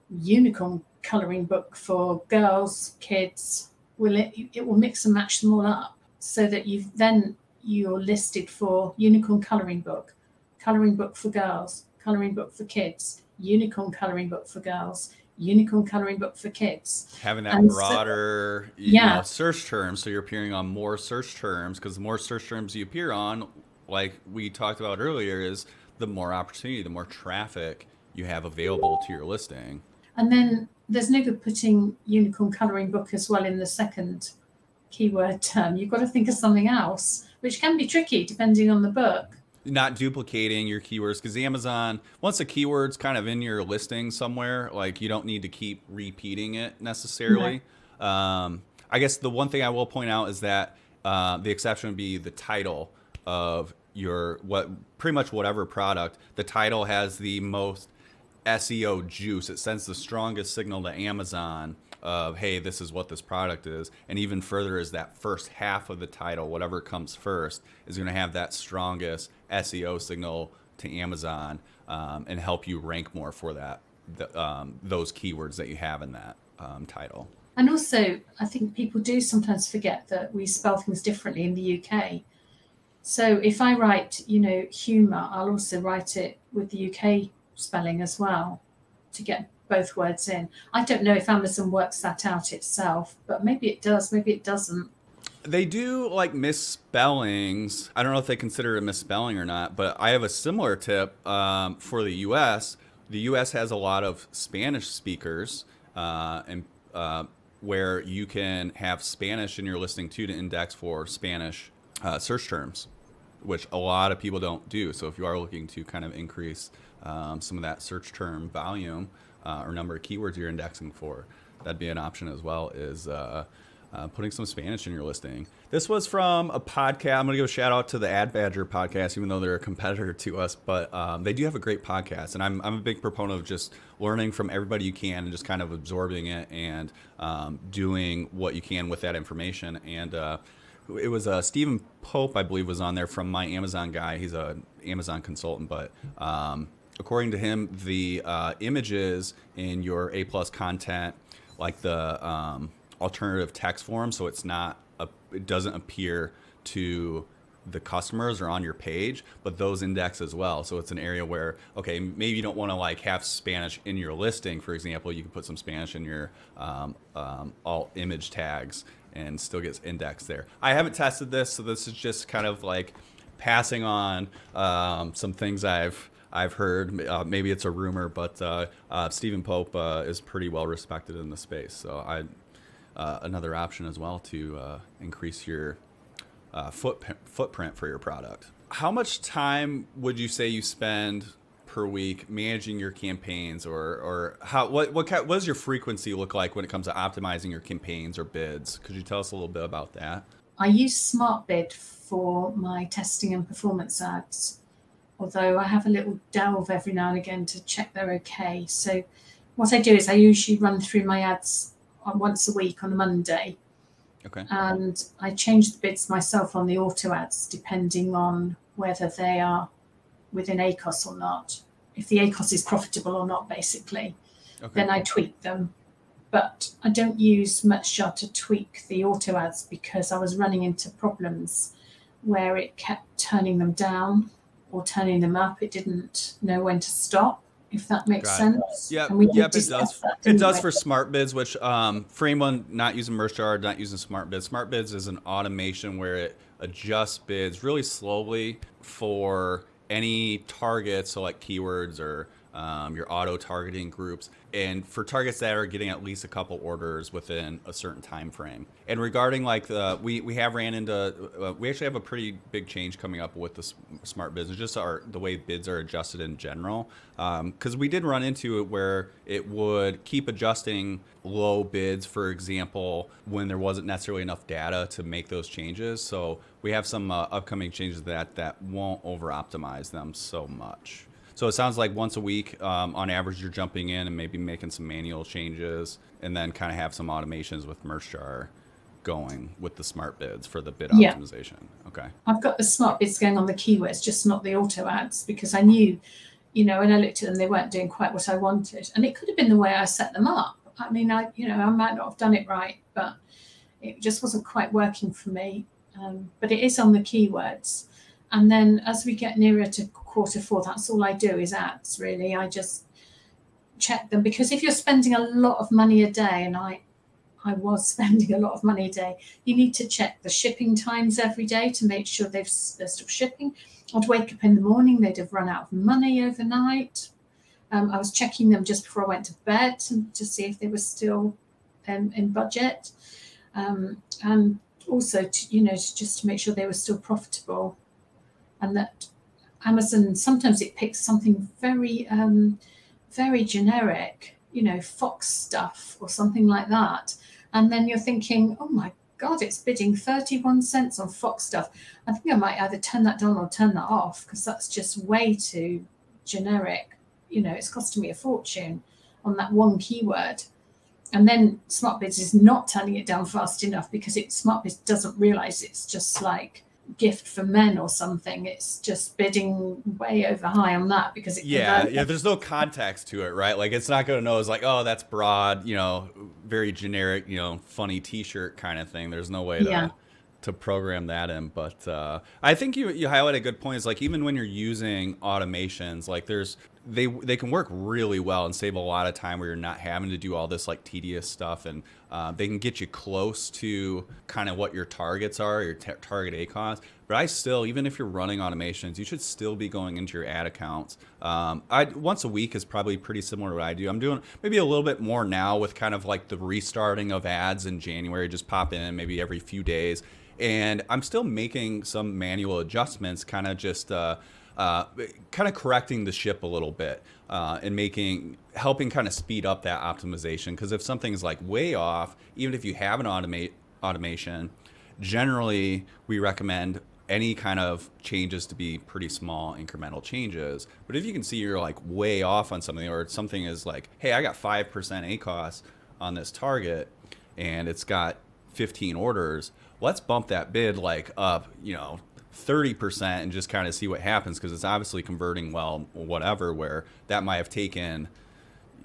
Speaker 2: unicorn coloring book for girls, kids. Will it? It will mix and match them all up so that you've then you're listed for unicorn coloring book, coloring book for girls, coloring book for kids, unicorn coloring book for girls, unicorn coloring book for kids.
Speaker 1: Having that and broader so, yeah. Know, search terms, so you're appearing on more search terms because the more search terms you appear on, like we talked about earlier, is the more opportunity, the more traffic you have available to your listing.
Speaker 2: And then there's no good putting unicorn coloring book as well in the second keyword term. You've got to think of something else, which can be tricky depending on the book
Speaker 1: not duplicating your keywords because Amazon once a keyword's kind of in your listing somewhere, like you don't need to keep repeating it necessarily. Um, I guess the one thing I will point out is that uh, the exception would be the title of your what pretty much whatever product. The title has the most SEO juice. It sends the strongest signal to Amazon of hey this is what this product is. And even further is that first half of the title whatever comes first is going to have that strongest seo signal to amazon um, and help you rank more for that the, um, those keywords that you have in that um, title.
Speaker 2: And also i think people do sometimes forget that we spell things differently in the uk so if i write you know humor i'll also write it with the uk spelling as well to get both words in. I don't know if Amazon works that out itself, but maybe it does, maybe it doesn't.
Speaker 1: They do like misspellings. I don't know if they consider it a misspelling or not, but I have a similar tip um, for the U.S. The U.S. has a lot of Spanish speakers, uh, and uh, where you can have Spanish in your listing too to index for Spanish uh, search terms, which a lot of people don't do. So if you are looking to kind of increase um, some of that search term volume, uh, or number of keywords you're indexing for. That'd be an option as well. Is uh, uh, putting some Spanish in your listing. This was from a podcast. I'm going to give a shout out to the Ad Badger podcast, even though they're a competitor to us, but um, they do have a great podcast. And I'm, I'm a big proponent of just learning from everybody you can and just kind of absorbing it and um, doing what you can with that information. And uh, it was uh, Stephen Pope, I believe, was on there from my Amazon guy. He's a Amazon consultant, but um, according to him, the uh, images in your A plus content, like the um, alternative text form, so it's not a, it doesn't appear to the customers or on your page, but those index as well. So it's an area where, okay, maybe you don't want to like have Spanish in your listing, for example, you can put some Spanish in your um, um, alt image tags and still gets indexed there. I haven't tested this, so this is just kind of like passing on um, some things I've I've heard. Uh, maybe it's a rumor, but uh, uh, Stephen Pope uh, is pretty well respected in the space. So I uh, another option as well to uh, increase your foot, footprint for your product. How much time would you say you spend per week managing your campaigns, or or how what what what does your frequency look like when it comes to optimizing your campaigns or bids? Could you tell us a little bit about that?
Speaker 2: I use SmartBid for my testing and performance ads although I have a little delve every now and again to check they're okay. So what I do is I usually run through my ads uh, once a week on a Monday.
Speaker 1: Okay.
Speaker 2: And I change the bids myself on the auto ads depending on whether they are within ACOS or not. If the ACOS is profitable or not, basically, okay. then I tweak them. But I don't use Merchjar to tweak the auto ads because I was running into problems where it kept turning them down or turning them up. It didn't know when to stop if that makes sense.
Speaker 1: Yeah, yep, it does. That, it does for smart bids, which um, for anyone not using Merchjar, not using smart bids, smart bids is an automation where it adjusts bids really slowly for any target, so like keywords or um, your auto targeting groups, and for targets that are getting at least a couple orders within a certain time frame. And regarding like the, we we have ran into, uh, we actually have a pretty big change coming up with the smart business, just our the way bids are adjusted in general. Because um, we did run into it where it would keep adjusting low bids, for example, when there wasn't necessarily enough data to make those changes. So we have some uh, upcoming changes that that won't over optimize them so much. So it sounds like once a week, um, on average, you're jumping in and maybe making some manual changes, and then kind of have some automations with Merchjar going with the smart bids for the bid yeah. optimization. Okay.
Speaker 2: I've got the smart bids going on the keywords, just not the auto ads, because I knew, you know, when I looked at them, they weren't doing quite what I wanted, and it could have been the way I set them up. I mean, I, you know, I might not have done it right, but it just wasn't quite working for me. Um, but it is on the keywords. And then as we get nearer to quarter four, that's all I do is ads, really. I just check them because if you're spending a lot of money a day, and I I was spending a lot of money a day, you need to check the shipping times every day to make sure they've they're still shipping. I'd wake up in the morning, they'd have run out of money overnight. Um, I was checking them just before I went to bed to, see if they were still um, in budget, um, and also to, you know just to make sure they were still profitable and that Amazon sometimes it picks something very um, very generic, you know, Fox stuff or something like that, and then you're thinking, oh my God, it's bidding 31 cents on Fox stuff. I think I might either turn that down or turn that off because that's just way too generic. You know, it's costing me a fortune on that one keyword. And then SmartBids is not turning it down fast enough because it SmartBids doesn't realize it's just like gift for men or something. It's just bidding way over high on that because it
Speaker 1: yeah yeah. There's no context to it, right? Like it's not going to know. It's like oh that's broad, you know, very generic, you know, funny T-shirt kind of thing. There's no way to. Yeah. To program that in, but uh, I think you you highlight a good point. Is like even when you're using automations, like there's they they can work really well and save a lot of time where you're not having to do all this like tedious stuff and uh, they can get you close to kind of what your targets are your t- target ACOS but I still even if you're running automations you should still be going into your ad accounts. Um, I once a week is probably pretty similar to what I do. I'm doing maybe a little bit more now with kind of like the restarting of ads in January just pop in maybe every few days. And I'm still making some manual adjustments kind of just uh, uh, kind of correcting the ship a little bit uh, and making helping kind of speed up that optimization. Because if something's like way off even if you have an automate automation generally we recommend any kind of changes to be pretty small incremental changes. But if you can see you're like way off on something or something is like hey i got 5% acos on this target and it's got 15 orders let's bump that bid like up you know 30% and just kind of see what happens because it's obviously converting well, whatever, where that might have taken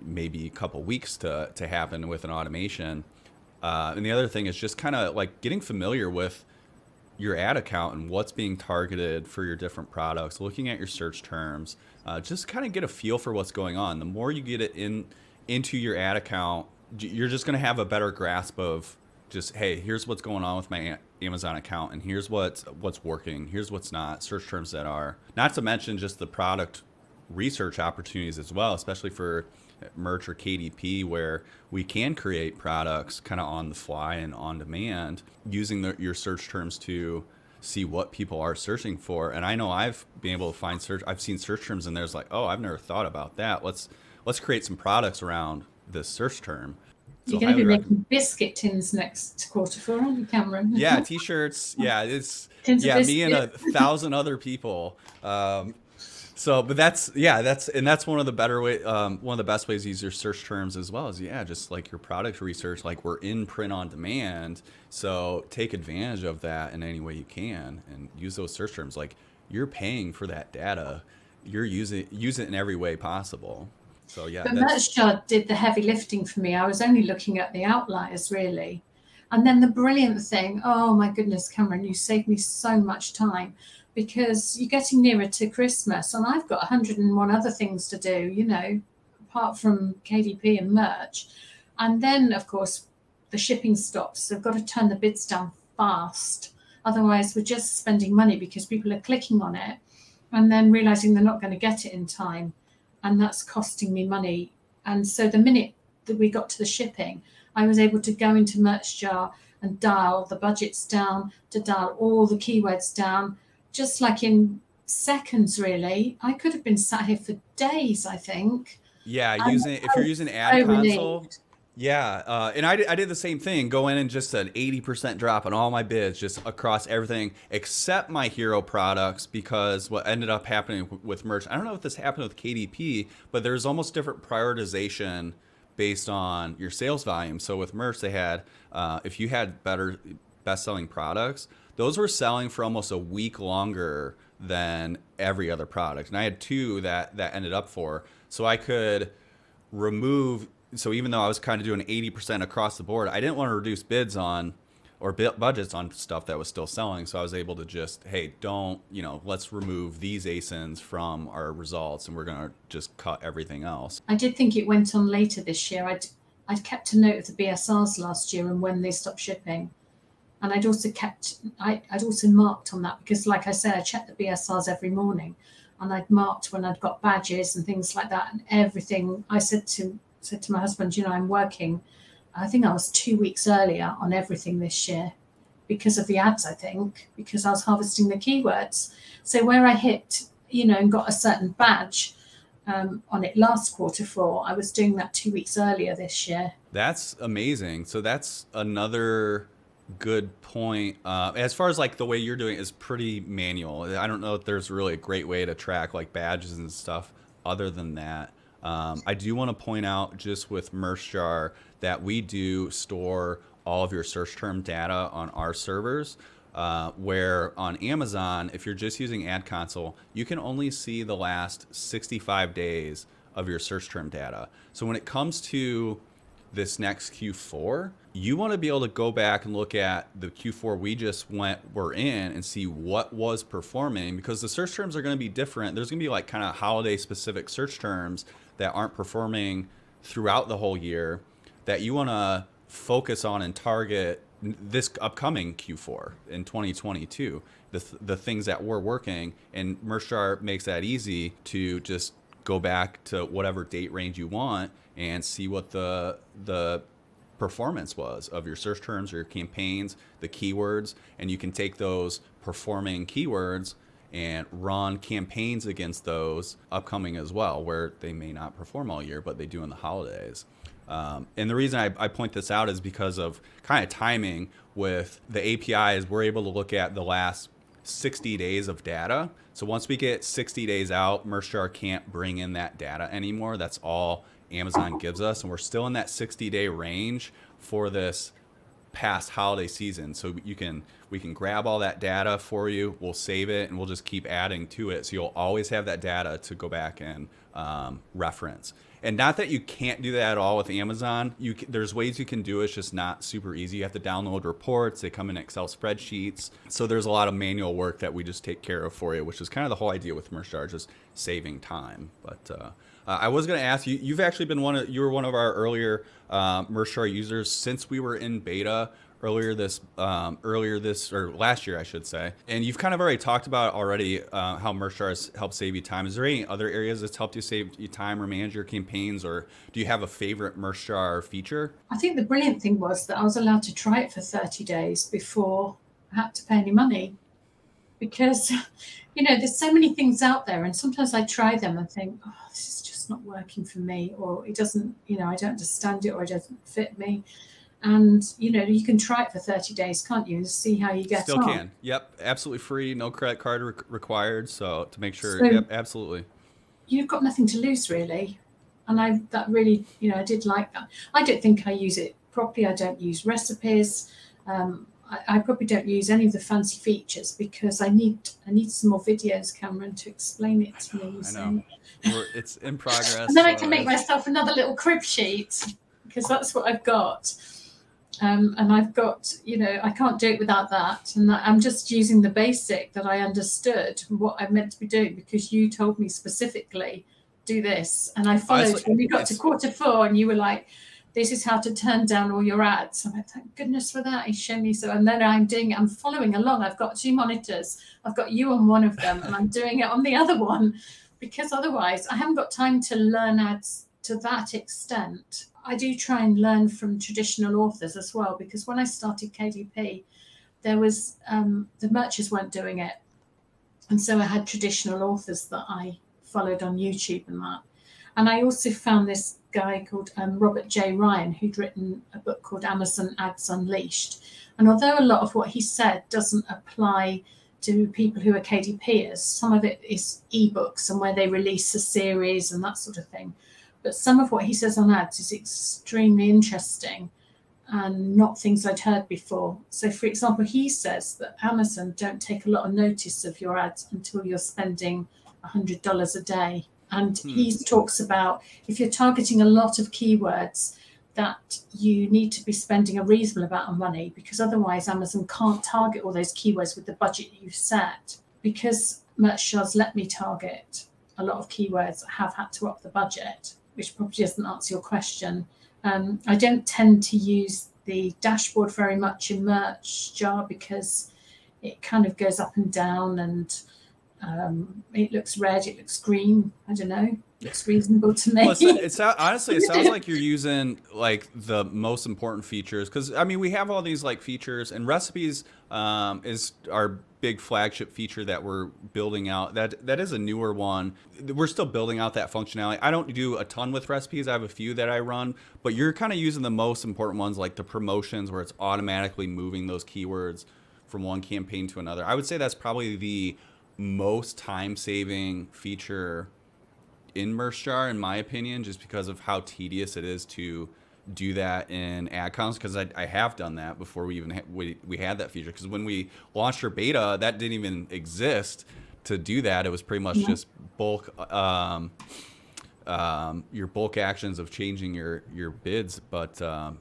Speaker 1: maybe a couple weeks to, to happen with an automation. Uh, and the other thing is just kind of like getting familiar with your ad account and what's being targeted for your different products, looking at your search terms, uh, just kind of get a feel for what's going on. The more you get it in into your ad account, you're just going to have a better grasp of just hey, here's what's going on with my Amazon account, and here's what's what's working, here's what's not, search terms that are. Not to mention just the product research opportunities as well, especially for eh, merch or KDP, where we can create products kind of on the fly and on demand using the, your search terms to see what people are searching for. And I know I've been able to find search. I've seen search terms and there's like, oh, I've never thought about that. Let's let's create some products around this search term
Speaker 2: You're going to be making biscuit tins next quarter aren't you, Cameron?
Speaker 1: yeah, t-shirts. Yeah, it's yeah, me and a thousand other people. Um, so, but that's yeah, that's and that's one of the better way, um, one of the best ways to use your search terms as well. Is yeah, just like your product research. Like we're in print on demand, so take advantage of that in any way you can, and use those search terms. Like you're paying for that data, you're using use it in every way possible. So yeah,
Speaker 2: but Merchjar did the heavy lifting for me. I was only looking at the outliers really. And then the brilliant thing, oh my goodness, Cameron, you saved me so much time because you're getting nearer to Christmas and I've got 101 other things to do, you know, apart from KDP and merch. And then, of course, the shipping stops. So I've got to turn the bids down fast. Otherwise, we're just spending money because people are clicking on it and then realizing they're not going to get it in time. And that's costing me money. And so the minute that we got to the shipping, I was able to go into Merchjar and dial the budgets down, to dial all the keywords down, just like in seconds, really. I could have been sat here for days, I think.
Speaker 1: Yeah, using if you're using ad so console. Relieved. Yeah, uh, and I did, I did the same thing. Go in and just an 80% drop on all my bids, just across everything except my hero products, because what ended up happening with merch, I don't know if this happened with KDP, but there's almost different prioritization based on your sales volume. So with merch, they had, uh, if you had better best selling products, those were selling for almost a week longer than every other product. And I had two that that ended up for. So I could remove so even though I was kind of doing 80% across the board, I didn't want to reduce bids on or budgets on stuff that was still selling. So I was able to just, hey, don't, you know, let's remove these ASINs from our results and we're going to just cut everything else.
Speaker 2: I did think it went on later this year. I'd, I'd kept a note of the BSRs last year and when they stopped shipping and I'd also kept I, would also marked on that because like I said I checked the BSRs every morning and I'd marked when I'd got badges and things like that and everything I said to said to my husband you know I'm working I think I was two weeks earlier on everything this year because of the ads I think because I was harvesting the keywords so where I hit you know and got a certain badge um, on it last quarter four I was doing that two weeks earlier this year
Speaker 1: that's amazing so that's another good point. Uh, as far as like the way you're doing it is pretty manual. I don't know if there's really a great way to track like badges and stuff other than that. Um, I do want to point out just with Merchjar that we do store all of your search term data on our servers. Uh, where on Amazon, if you're just using Ad Console, you can only see the last 65 days of your search term data. So when it comes to this next Q4, you want to be able to go back and look at the Q4 we just went were in and see what was performing because the search terms are going to be different. There's going to be like kind of holiday specific search terms that aren't performing throughout the whole year that you want to focus on and target this upcoming Q4 in 2022. The, th the things that were working and Merchjar makes that easy to just go back to whatever date range you want and see what the the performance was of your search terms or your campaigns, the keywords, and you can take those performing keywords and run campaigns against those upcoming as well, where they may not perform all year, but they do in the holidays. Um, and the reason I, I, point this out is because of kind of timing with the APIs, we're able to look at the last 60 days of data. So once we get 60 days out, Merchjar can't bring in that data anymore. That's all Amazon gives us, and we're still in that 60 day range for this past holiday season. So you can we can grab all that data for you. We'll save it, and we'll just keep adding to it. So you'll always have that data to go back and um, reference. And not that you can't do that at all with Amazon. You can, there's ways you can do it. It's just not super easy. You have to download reports. They come in Excel spreadsheets. So there's a lot of manual work that we just take care of for you, which is kind of the whole idea with Merchjar, just saving time. But uh, I was going to ask you. You've actually been one of you were one of our earlier uh, users since we were in beta earlier this um, earlier this or last year, I should say. And you've kind of already talked about already uh, how Merchjar has helped save you time. Is there any other areas that's helped you save you time or manage your campaigns, or do you have a favorite Merchjar feature?
Speaker 2: I think the brilliant thing was that I was allowed to try it for 30 days before I had to pay any money, because you know there's so many things out there, and sometimes I try them and think, oh, this is just not working for me, or it doesn't, you know, I don't understand it, or it doesn't fit me. And you know, you can try it for 30 days, can't you, and see how you get
Speaker 1: Still
Speaker 2: on.
Speaker 1: can. Yep, absolutely free, no credit card re- required. So to make sure, so yep, absolutely.
Speaker 2: You've got nothing to lose, really. And I that really, you know, I did like that. I don't think I use it properly. I don't use recipes. Um, I, I, probably don't use any of the fancy features because I need I need some more videos, Cameron, to explain it to
Speaker 1: me. I know. We're, it's in progress.
Speaker 2: and then I can make myself another little crib sheet because that's what I've got. Um, and I've got, you know, I can't do it without that. And I'm just using the basic that I understood what I'm meant to be doing because you told me specifically do this, and I followed. when we got to quarter four, and you were like, this is how to turn down all your ads. I'm like, thank goodness for that. He showed me so. And then I'm doing it, I'm following along. I've got two monitors. I've got you on one of them and I'm doing it on the other one because otherwise I haven't got time to learn ads to that extent. I do try and learn from traditional authors as well because when I started KDP, there was um, the merchants weren't doing it. And so I had traditional authors that I followed on YouTube and that. And I also found this guy called um, Robert J. Ryan, who'd written a book called Amazon Ads Unleashed. And although a lot of what he said doesn't apply to people who are KDPers, some of it is ebooks and where they release a series and that sort of thing. But some of what he says on ads is extremely interesting and not things I'd heard before. So, for example, he says that Amazon don't take a lot of notice of your ads until you're spending $100 a day and hmm. he talks about if you're targeting a lot of keywords, that you need to be spending a reasonable amount of money because otherwise Amazon can't target all those keywords with the budget you've set. Because Merchjars let me target a lot of keywords, I have had to up the budget, which probably doesn't answer your question. Um, I don't tend to use the dashboard very much in Merchjar because it kind of goes up and down and um, it looks red, it looks green. I don't know. Looks reasonable to me. Well,
Speaker 1: it's, it's, honestly, it sounds like you're using like the most important features because I mean we have all these like features and recipes um, is our big flagship feature that we're building out. That that is a newer one. We're still building out that functionality. I don't do a ton with recipes. I have a few that I run, but you're kind of using the most important ones like the promotions where it's automatically moving those keywords from one campaign to another. I would say that's probably the most time saving feature in Merchjar, in my opinion, just because of how tedious it is to do that in ad accounts because I, I, have done that before we even ha- we, we had that feature because when we launched our beta that didn't even exist to do that it was pretty much yeah. just bulk um, um, your bulk actions of changing your your bids but um,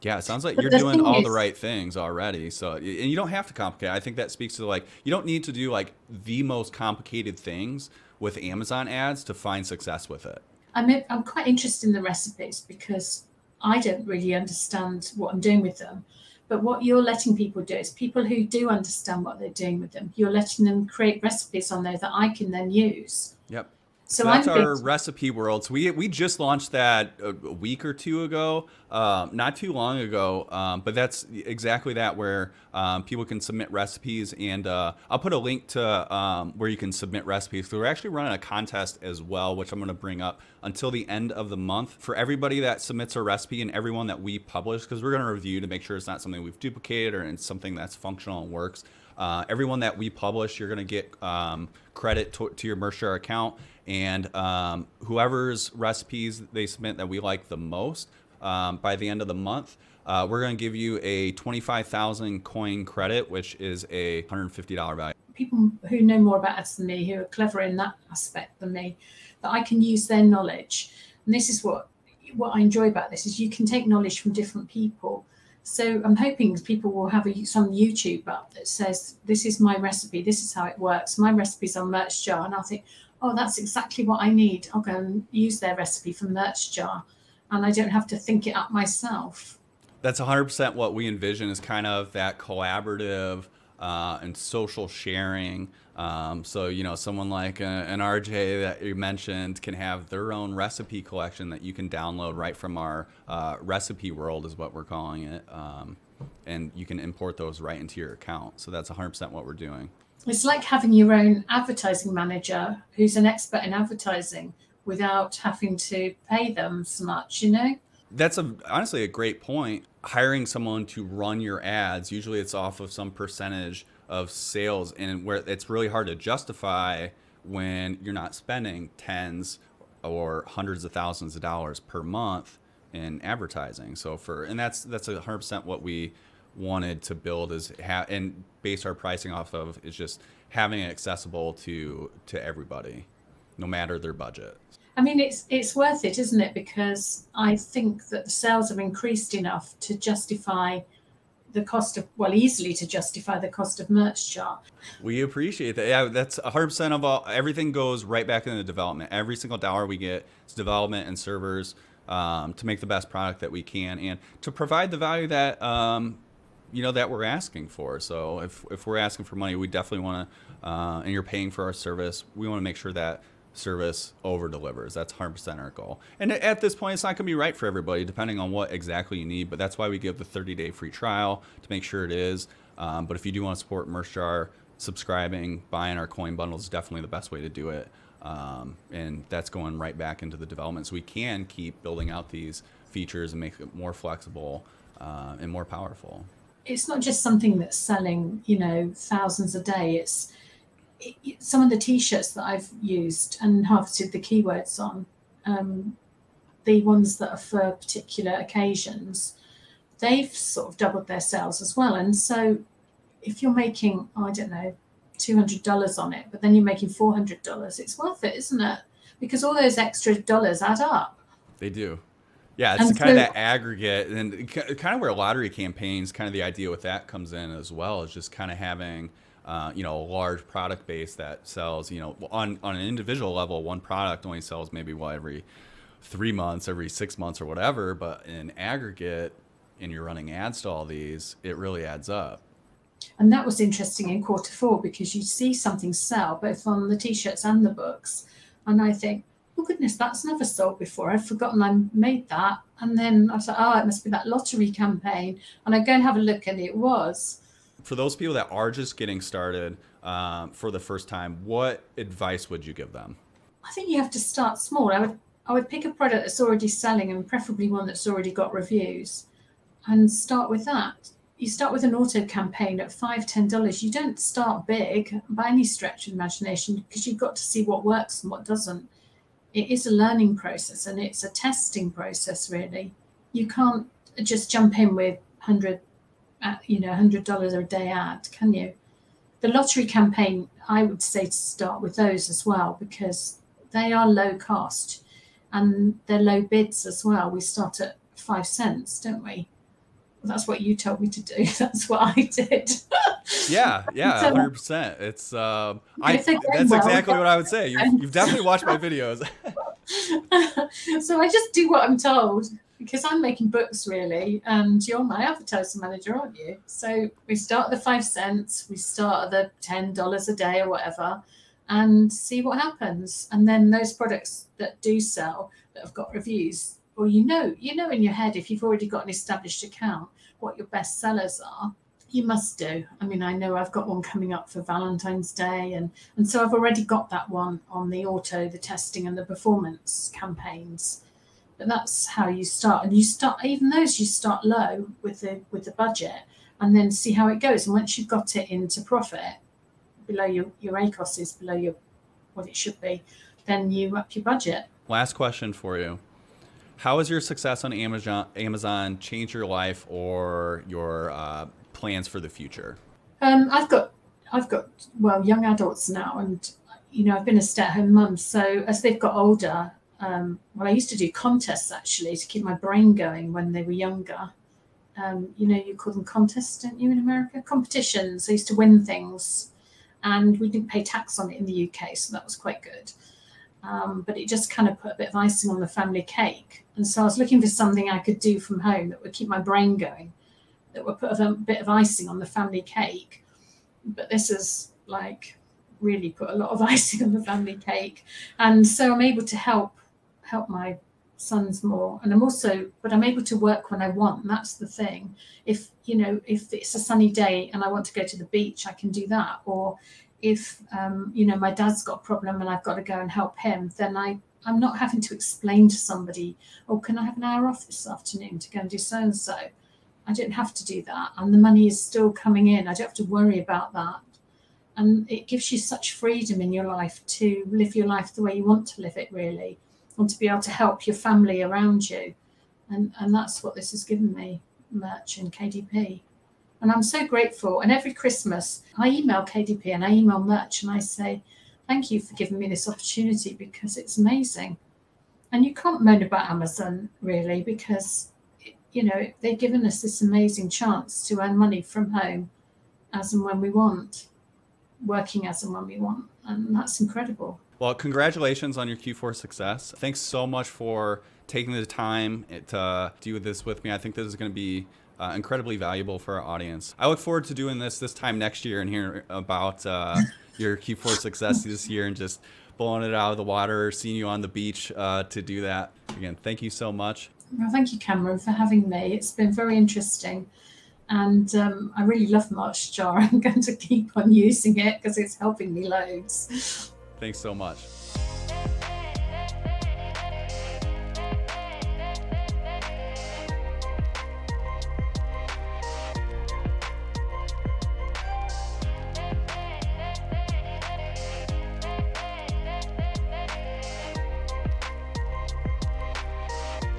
Speaker 1: yeah, it sounds like but you're doing all is, the right things already. So, and you don't have to complicate. I think that speaks to like you don't need to do like the most complicated things with Amazon ads to find success with it.
Speaker 2: I'm I'm quite interested in the recipes because I don't really understand what I'm doing with them. But what you're letting people do is people who do understand what they're doing with them, you're letting them create recipes on there that I can then use.
Speaker 1: Yep. So, so that's I'm our recipe world. So we we just launched that a, week or two ago, um, not too long ago. Um, but that's exactly that where um, people can submit recipes, and uh, I'll put a link to um, where you can submit recipes. So we're actually running a contest as well, which I'm going to bring up until the end of the month for everybody that submits a recipe and everyone that we publish, because we're going to review to make sure it's not something we've duplicated or it's something that's functional and works. Uh, everyone that we publish, you're going to get um, credit to, to your Merchjar account and um, whoever's recipes they submit that we like the most um, by the end of the month uh, we're going to give you a 25000 coin credit which is a $150 value.
Speaker 2: People who know more about us than me who are clever in that aspect than me that i can use their knowledge. And this is what what i enjoy about this is you can take knowledge from different people. So i'm hoping people will have a, some youtube up that says this is my recipe this is how it works. My recipe's on Merchjar and i'll think oh, that's exactly what I need. I'll go and use their recipe from Merchjar and I don't have to think it up myself.
Speaker 1: That's 100% what we envision is kind of that collaborative uh, and social sharing. Um, so, you know, someone like a, an RJ that you mentioned can have their own recipe collection that you can download right from our uh, recipe world, is what we're calling it. Um, and you can import those right into your account. So that's 100% what we're doing
Speaker 2: it's like having your own advertising manager who's an expert in advertising without having to pay them so much, you know?
Speaker 1: That's a honestly a great point. Hiring someone to run your ads, usually it's off of some percentage of sales and where it's really hard to justify when you're not spending tens or hundreds of thousands of dollars per month in advertising. So for and that's that's a hundred percent what we wanted to build is ha- and base our pricing off of is just having it accessible to to everybody, no matter their budget.
Speaker 2: I mean, it's it's worth it, isn't it? Because I think that the sales have increased enough to justify the cost of well easily to justify the cost of Merchjar
Speaker 1: we appreciate that yeah that's 100% of all everything goes right back into development every single dollar we get is development and servers um, to make the best product that we can and to provide the value that um, you know that we're asking for. So if, if we're asking for money we definitely want to uh, and you're paying for our service we want to make sure that service over delivers that's 100% our goal. And at this point it's not going to be right for everybody depending on what exactly you need but that's why we give the 30 day free trial to make sure it is. Um, but if you do want to support merchjar subscribing buying our coin bundles is definitely the best way to do it. Um, and that's going right back into the development. So we can keep building out these features and make it more flexible uh, and more powerful
Speaker 2: it's not just something that's selling you know thousands a day it's it, some of the t-shirts that i've used and harvested the keywords on um, the ones that are for particular occasions they've sort of doubled their sales as well and so if you're making i don't know $200 on it, but then you're making $400, it's worth it, isn't it? Because all those extra dollars add up.
Speaker 1: They do. Yeah, it's and kind so, of that aggregate, and kind of where lottery campaigns, kind of the idea with that comes in as well, is just kind of having, uh, you know, a large product base that sells, you know, on on an individual level, one product only sells maybe what every three months, every six months, or whatever. But in aggregate, and you're running ads to all these, it really adds up.
Speaker 2: And that was interesting in quarter four because you see something sell both on the t shirts and the books. And I think, oh goodness, that's never sold before. I've forgotten I made that. And then I was like, oh, it must be that lottery campaign. And I go and have a look, and it was.
Speaker 1: For those people that are just getting started um, for the first time, what advice would you give them?
Speaker 2: I think you have to start small. I would I would pick a product that's already selling and preferably one that's already got reviews and start with that you start with an auto campaign at five ten dollars you don't start big by any stretch of imagination because you've got to see what works and what doesn't it is a learning process and it's a testing process really. You can't just jump in with 100 uh, you know 100 dollars a day ad can you? The lottery campaign i would say to start with those as well because they are low cost and they're low bids as well. We start at five cents don't we that's what you told me to do. That's what I did.
Speaker 1: yeah, yeah, hundred percent. It's um, I that's well, exactly what I would say. You've, you've definitely watched my videos.
Speaker 2: so I just do what I'm told because I'm making books really, and you're my advertising manager, aren't you? So we start at the five cents, we start at the ten dollars a day or whatever, and see what happens. And then those products that do sell that have got reviews, or you know, you know in your head if you've already got an established account what your best sellers are. You must do. I mean, I know I've got one coming up for Valentine's Day, and and so I've already got that one on the auto, the testing, and the performance campaigns. But that's how you start, and you start even those you start low with the with the budget, and then see how it goes. And once you've got it into profit, below your your ACOS is below your what it should be, then you up your budget.
Speaker 1: Last question for you. How has your success on Amazon Amazon changed your life or your uh, plans for the future?
Speaker 2: Um, I've got I've got well young adults now, and you know I've been a stay-at-home mum. So as they've got older, um, well, I used to do contests actually to keep my brain going when they were younger. Um, you know, you call them contests, don't you, in America? Competitions. I used to win things, and we didn't pay tax on it in the UK, so that was quite good. Um, but it just kind of put a bit of icing on the family cake. And so I was looking for something I could do from home that would keep my brain going, that would put a bit of icing on the family cake. But this is like really put a lot of icing on the family cake. And so I'm able to help help my sons more and i'm also but i'm able to work when i want that's the thing if you know if it's a sunny day and i want to go to the beach i can do that or if um, you know my dad's got a problem and I've got to go and help him, then I I'm not having to explain to somebody, oh, can I have an hour off this afternoon to go and do so and so? I don't have to do that, and the money is still coming in. I don't have to worry about that, and it gives you such freedom in your life to live your life the way you want to live it, really, and to be able to help your family around you, and and that's what this has given me, Merch and KDP. And I'm so grateful. And every Christmas, I email KDP and I email Merch and I say, Thank you for giving me this opportunity because it's amazing. And you can't moan about Amazon really because, you know, they've given us this amazing chance to earn money from home as and when we want, working as and when we want. And that's incredible.
Speaker 1: Well, congratulations on your Q4 success. Thanks so much for taking the time to do this with me. I think this is going to be uh, incredibly valuable for our audience. I look forward to doing this this time next year and hearing about uh, your Q4 success this year and just blowing it out of the water, seeing you on the beach uh, to do that. Again, thank you so much.
Speaker 2: Well, thank you, Cameron, for having me. It's been very interesting. And um, I really love Merchjar. I'm going to keep on using it because it's helping me loads.
Speaker 1: Thanks so much.